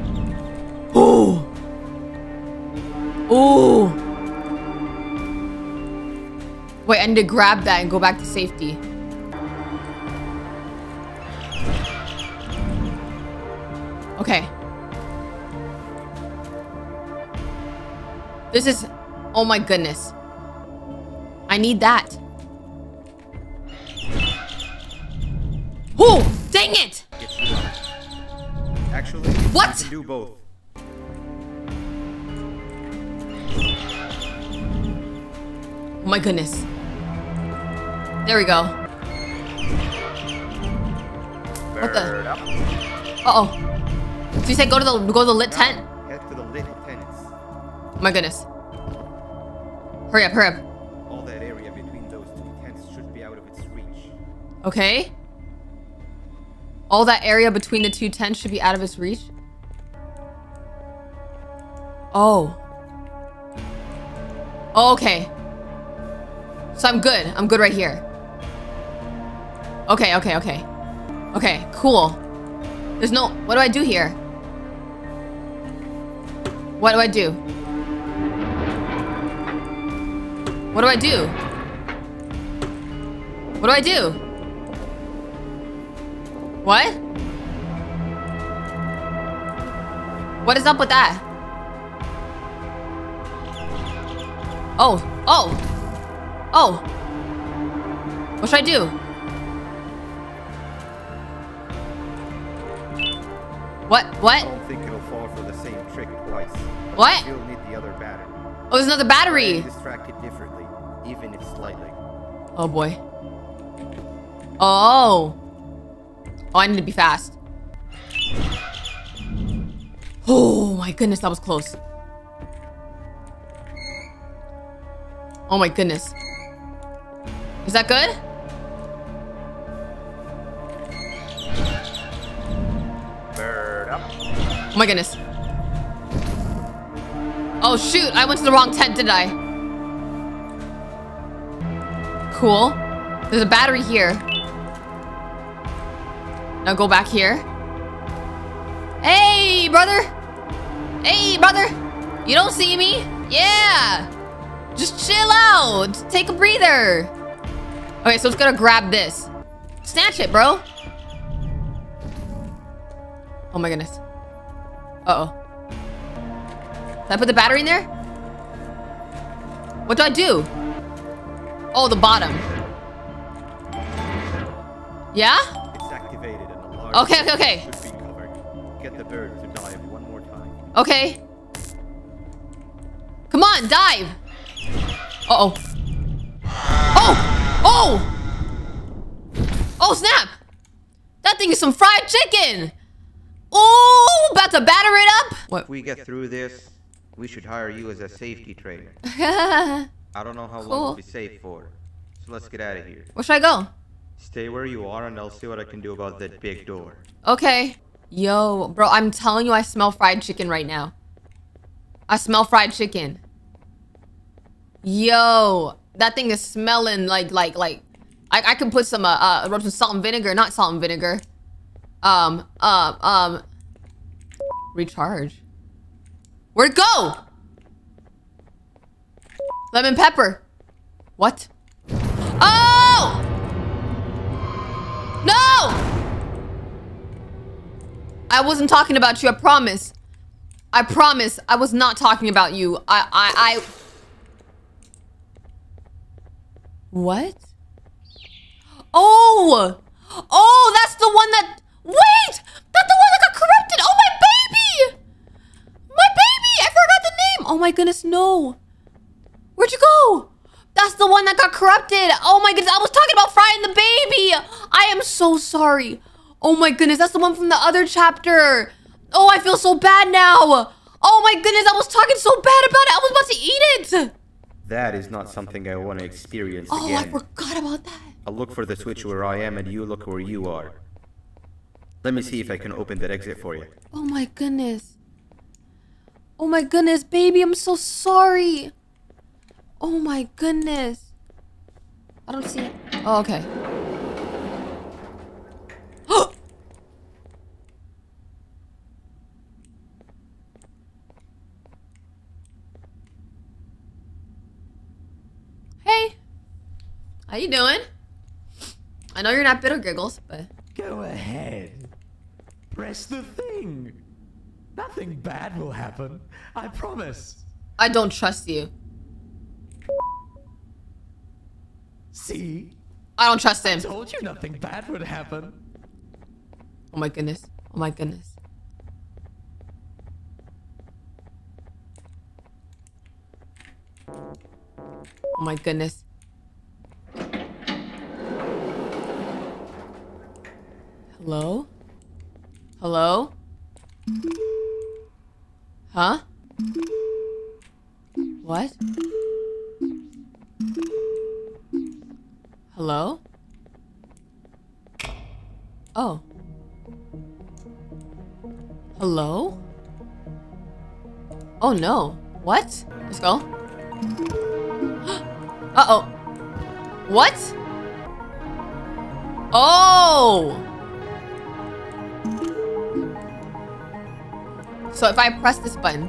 Ooh! Wait, I need to grab that and go back to safety. Okay. This is... Oh my goodness. I need that. Oh! Dang it! What? you can do both. Oh my goodness. There we go. What the? Uh-oh. So you said go to the go to the lit tent? Head to the lit tents. Oh my goodness. Hurry up, hurry up. All that area between those two tents should be out of its reach. Okay. All that area between the two tents should be out of his reach. Oh. Oh, okay. So I'm good. I'm good right here. Okay, okay, okay. Okay, cool. There's no... What do I do here? What do I do? What do I do? What do I do? What? What is up with that? Oh, oh, oh. What should I do? What, I what? don't think it'll fall for the same trick twice. What? You'll need the other battery. Oh, there's another battery. Distracted differently, even if slightly. Oh boy. Oh. Oh, I need to be fast. Oh my goodness, that was close. Oh my goodness. Is that good? Bird up. Oh my goodness. Oh shoot, I went to the wrong tent, did I? Cool. There's a battery here. Now go back here. Hey, brother! Hey, brother! You don't see me? Yeah! Just chill out! Take a breather! Okay, so it's gonna grab this. Snatch it, bro! Oh my goodness. Uh-oh. Did I put the battery in there? What do I do? Oh, the bottom. Yeah? It's activated and large Okay, okay, okay. Get the bird to dive one more time. Okay. Come on, dive. Uh-oh. Oh! Oh! Oh, snap! That thing is some fried chicken! Oh, about to batter it up! What? If we get through this, we should hire you as a safety trainer. I don't know how long we'll be safe for. So let's get out of here. Where should I go? Stay where you are and I'll see what I can do about that big door. Okay. Yo, bro, I'm telling you, I smell fried chicken right now. I smell fried chicken. Yo, that thing is smelling like, like, like. I, I can put some, uh, uh, rub some salt and vinegar, not salt and vinegar. Um, um, um. Recharge. Where'd it go? Lemon pepper. What? Oh! No! I wasn't talking about you, I promise. I promise I was not talking about you. I, I, I... What? Oh! Oh, that's the one that... Wait! That's the one that got corrupted! Oh, my baby! My baby! I forgot the name! Oh my goodness, no. Where'd you go? That's the one that got corrupted. Oh my goodness, I was talking about frying the baby. I am so sorry. Oh my goodness, that's the one from the other chapter. Oh, I feel so bad now. Oh my goodness, I was talking so bad about it. I was about to eat it. That is not something I want to experience Oh, I again. forgot about that. I'll look for the switch where I am and you look where you are. Let me see if I can open that exit for you. Oh my goodness. Oh my goodness, baby, I'm so sorry. Oh my goodness. I don't see it. Oh, okay. hey. How you doing? I know you're not bitter giggles, but Go ahead. Press the thing. Nothing bad will happen. I promise. I don't trust you. See? I don't trust him. I told you nothing bad would happen. Oh my goodness. Oh my goodness. Oh my goodness. Hello? Hello? Huh? What? Hello? Oh. Hello? Oh no. What? Let's go. Uh-oh. What? Oh! So if I press this button.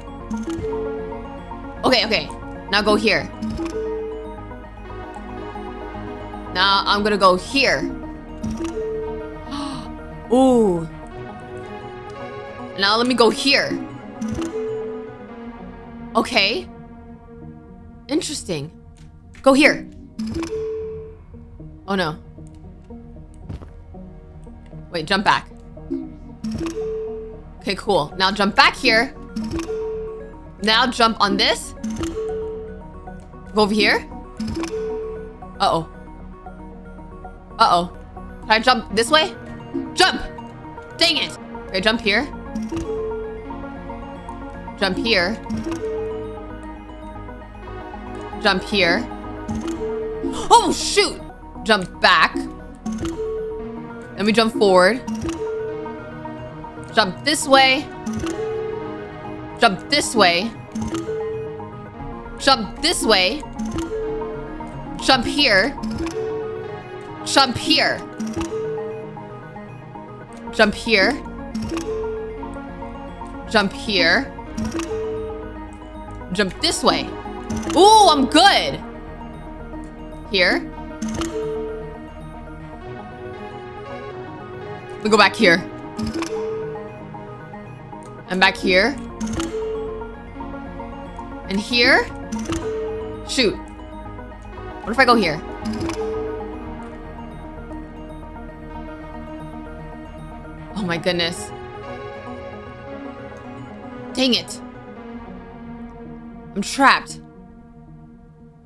Okay, okay. Now go here. Now I'm gonna go here. Ooh. Now let me go here. Okay. Interesting. Go here. Oh no. Wait, jump back. Okay, cool. Now jump back here. Now jump on this. Go over here. Uh-oh. Uh-oh. Can I jump this way? Jump! Dang it! Okay, jump here. Jump here. Jump here. Oh, shoot! Jump back. Then we jump forward. Jump this way. Jump this way. Jump this way. Jump here. Jump here. Jump here. Jump here. Jump this way. Ooh, I'm good. Here. We go back here. And back here. And here. Shoot. What if I go here? Oh my goodness. Dang it. I'm trapped.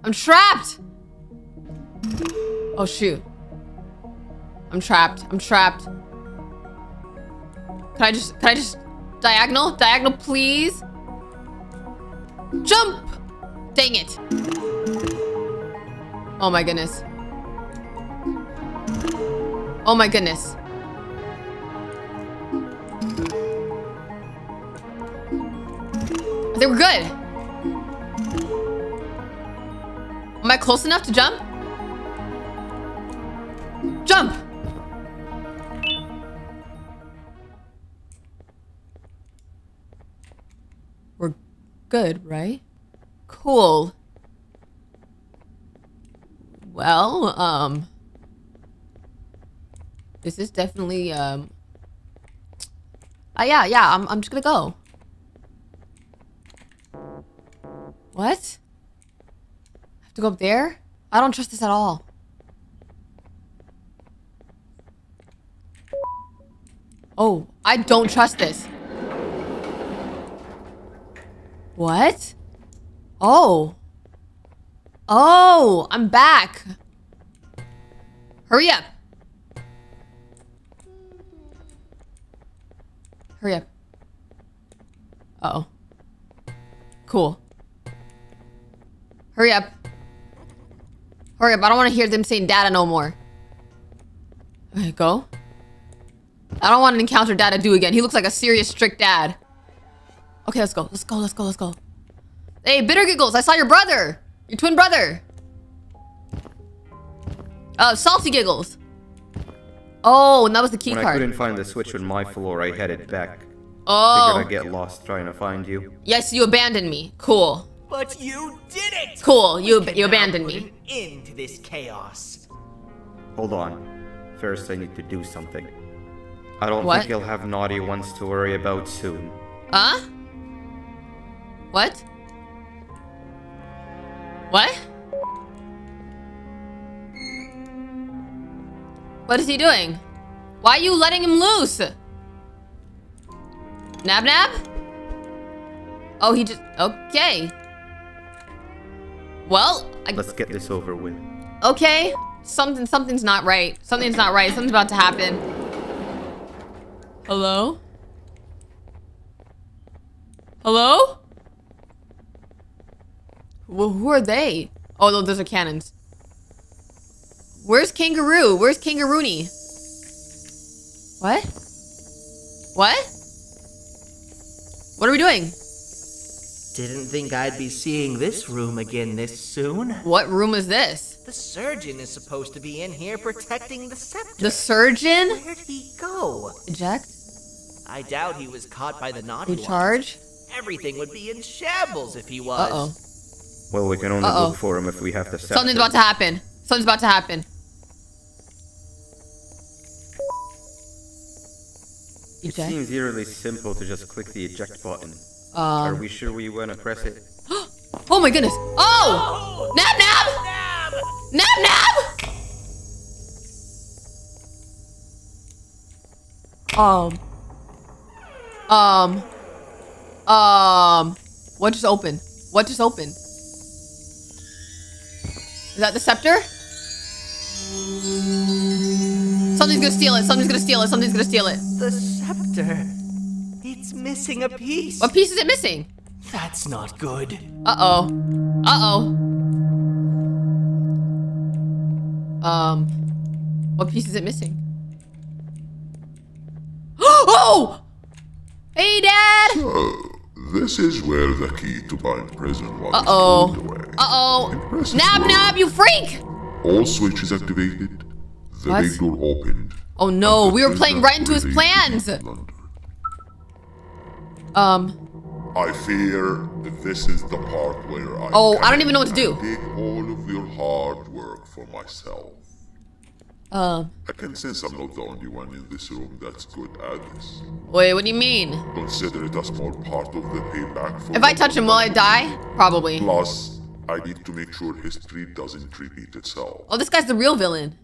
I'm trapped! Oh shoot. I'm trapped. I'm trapped. Can I just, can I just diagonal? Diagonal, please? Jump! Dang it. Oh my goodness. Oh my goodness. They were good. Am I close enough to jump? Jump! Good, right? Cool. Well, um... This is definitely, um... Uh, yeah, yeah, I'm, I'm just gonna go. What? I have to go up there? I don't trust this at all. Oh, I don't trust this. What? Oh. Oh, I'm back. Hurry up. Hurry up. Uh oh Cool. Hurry up. Hurry up. I don't want to hear them saying data no more. Okay, go. I don't want to encounter Dadadoo again. He looks like a serious, strict dad. Okay, let's go. Let's go, let's go, let's go. Hey, Bitter Giggles, I saw your brother. Your twin brother. Uh, Salty Giggles. Oh, and that was the key when card. I couldn't find the switch on my floor, I headed back. Oh. Figured I'd get lost trying to find you. Yes, you abandoned me. Cool. But you did it! Cool, you, can you now abandoned put me. an end to this chaos. Hold on. First, I need to do something. I don't What? think you'll have naughty ones to worry about soon. Huh? What? What? What is he doing? Why are you letting him loose? Nab nab? Oh, he just... Okay. Well, I, Let's get this over with. okay. Something, something's not right. Something's not right. Something's about to happen. Hello? Hello? Well, who are they? Oh, no, those are cannons. Where's Kangaroo? Where's Kangaroony? What? What? What are we doing? Didn't think I'd be seeing this room again this soon. What room is this? The surgeon is supposed to be in here protecting the scepter. The surgeon? Where'd he go? Eject? I doubt he was caught by the naughty. Recharge? Everything would be in shambles if he was. Uh-oh. Well, we can only Uh-oh. look for him if we have to set Something's about to happen. Something's about to happen. It Eject? seems eerily simple to just click the eject button. Um. Are we sure we want to press it? Oh my goodness. Oh! Nab nab! Nab nab! Um. Um. Um. What just opened? What just opened? Is that the scepter? Something's gonna steal it. Something's gonna steal it. Something's gonna steal it. The scepter. It's missing a piece. What piece is it missing? That's not good. Uh-oh. Uh-oh. Um, what piece is it missing? oh! Hey, Dad! This is where the key to Bind Prison was Uh-oh. stored away. Uh-oh. Nab, nab, you freak! All switches activated. The What? big door opened. Oh no, we were playing right into his plans! Um, I fear that this is the part where I. Oh, I don't even know what to do. Take all of your hard work for myself. Uh, I can sense I'm not the only one in this room that's good at this. wait, what do you mean? Consider it a small part of the payback for If I touch him, will I die? Probably. Plus, I need to make sure history doesn't repeat itself. Oh, this guy's the real villain.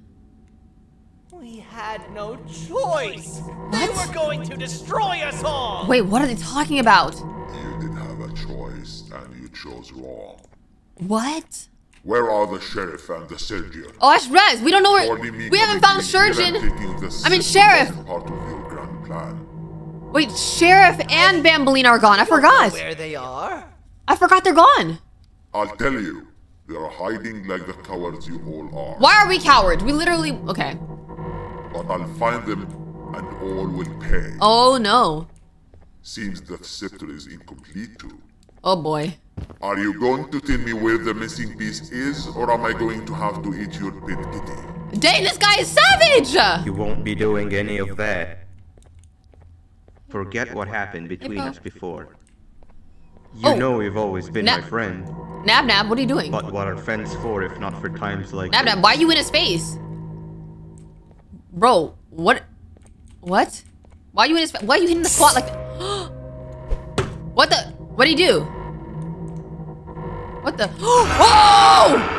We had no choice. What? They were going to destroy us all. Wait, what are they talking about? You didn't have a choice, and you chose wrong. What? Where are the sheriff and the surgeon? Oh, that's Rez. We don't know where. Only me We haven't found in here and surgeon. I mean, sheriff. Part of your grand plan. Wait, sheriff and Banbaleena are gone. I forgot. Where they are? I forgot they're gone. I'll tell you, they are hiding like the cowards you all are. Why are we cowards? We literally. Okay. But I'll find them, and all will pay. Oh no. Seems that scepter is incomplete too. Oh boy. Are you going to tell me where the missing piece is, or am I going to have to eat your pet kitty? Dang, this guy is savage. You won't be doing any of that. Forget what happened between us before. You Oh. know you've always been Na- my friend. Nab Nab, what are you doing? But what are friends for if not for times like Nab? Nab, why are you in his face? Bro, what? What? Why are you in his? fa- Why are you hitting the squat like? what the? What did he do? What the? Oh!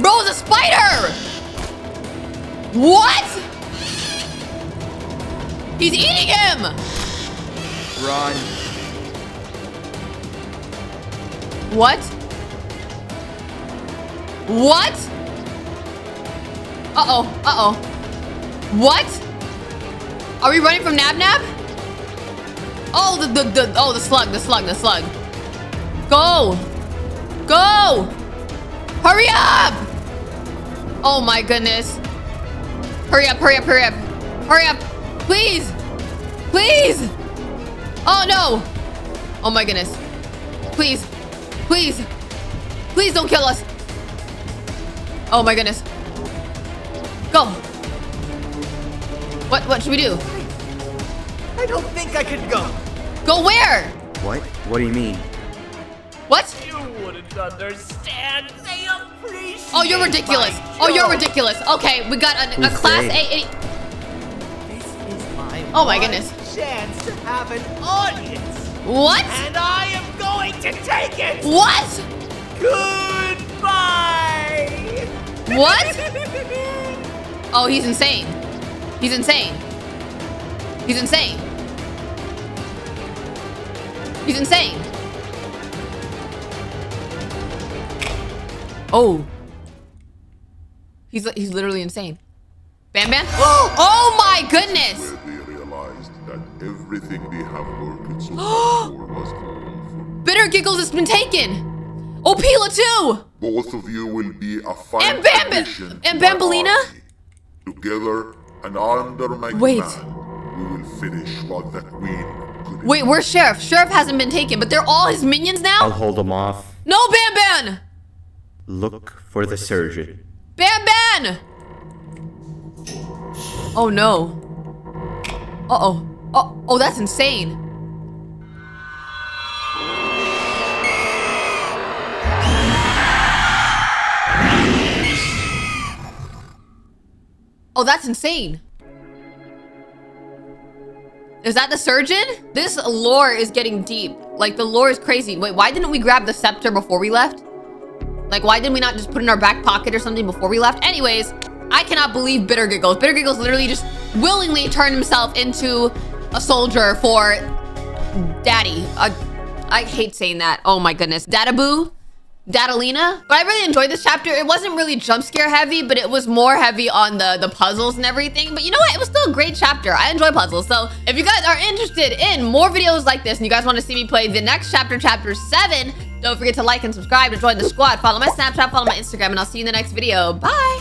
Bro, it's a spider! What? He's eating him! Run. What? What? Uh-oh, uh-oh. What? Are we running from Nab Nab? Oh, the, the, the, oh, the slug, the slug, the slug. Go! Go! Hurry up! Oh my goodness. Hurry up, hurry up, hurry up. Hurry up. Please. Please. Oh no. Oh my goodness. Please. Please. Please don't kill us. Oh my goodness. Go. What what should we do? I don't think I could go. Go where? What? What do you mean? What? You wouldn't understand. They appreciate Oh, you're ridiculous. Oh, you're ridiculous. Okay, we got a, a class they? A. This my Oh my goodness. chance to have an audience, What? and I am going to take it. What? Goodbye. What? Oh, he's insane. He's insane. He's insane. He's insane. Oh. He's he's literally insane. Bam Bam. Oh! oh my goodness. Where they realized that everything they have worked so hard for was all Bitter Giggles has been taken. Oh, Pila too. Both of you will be a fine And Bam- addition and my Banbaleena? Together and under my Wait. command, we will finish what the queen couldn't. Wait, where's Sheriff? Sheriff hasn't been taken, but they're all his minions now? I'll hold them off. No, Ban Ban! Look for the surgeon. Ban Ban! Oh no. Uh-oh. Oh, oh, that's insane. Oh, that's insane. Is that the surgeon? This lore is getting deep. Like, the lore is crazy. Wait, why didn't we grab the scepter before we left? Like, why didn't we not just put in our back pocket or something before we left? Anyways, I cannot believe Bitter Giggles. Bitter Giggles literally just willingly turned himself into a soldier for Daddy. I hate saying that. Oh my goodness. Dadaboo? Dadalina? But I really enjoyed this chapter. It wasn't really jump scare heavy, but it was more heavy on the, the puzzles and everything. But you know what? It was still a great chapter. I enjoy puzzles. So if you guys are interested in more videos like this and you guys want to see me play the next chapter, chapter 7, don't forget to like and subscribe to join the squad. Follow my Snapchat, follow my Instagram, and I'll see you in the next video. Bye!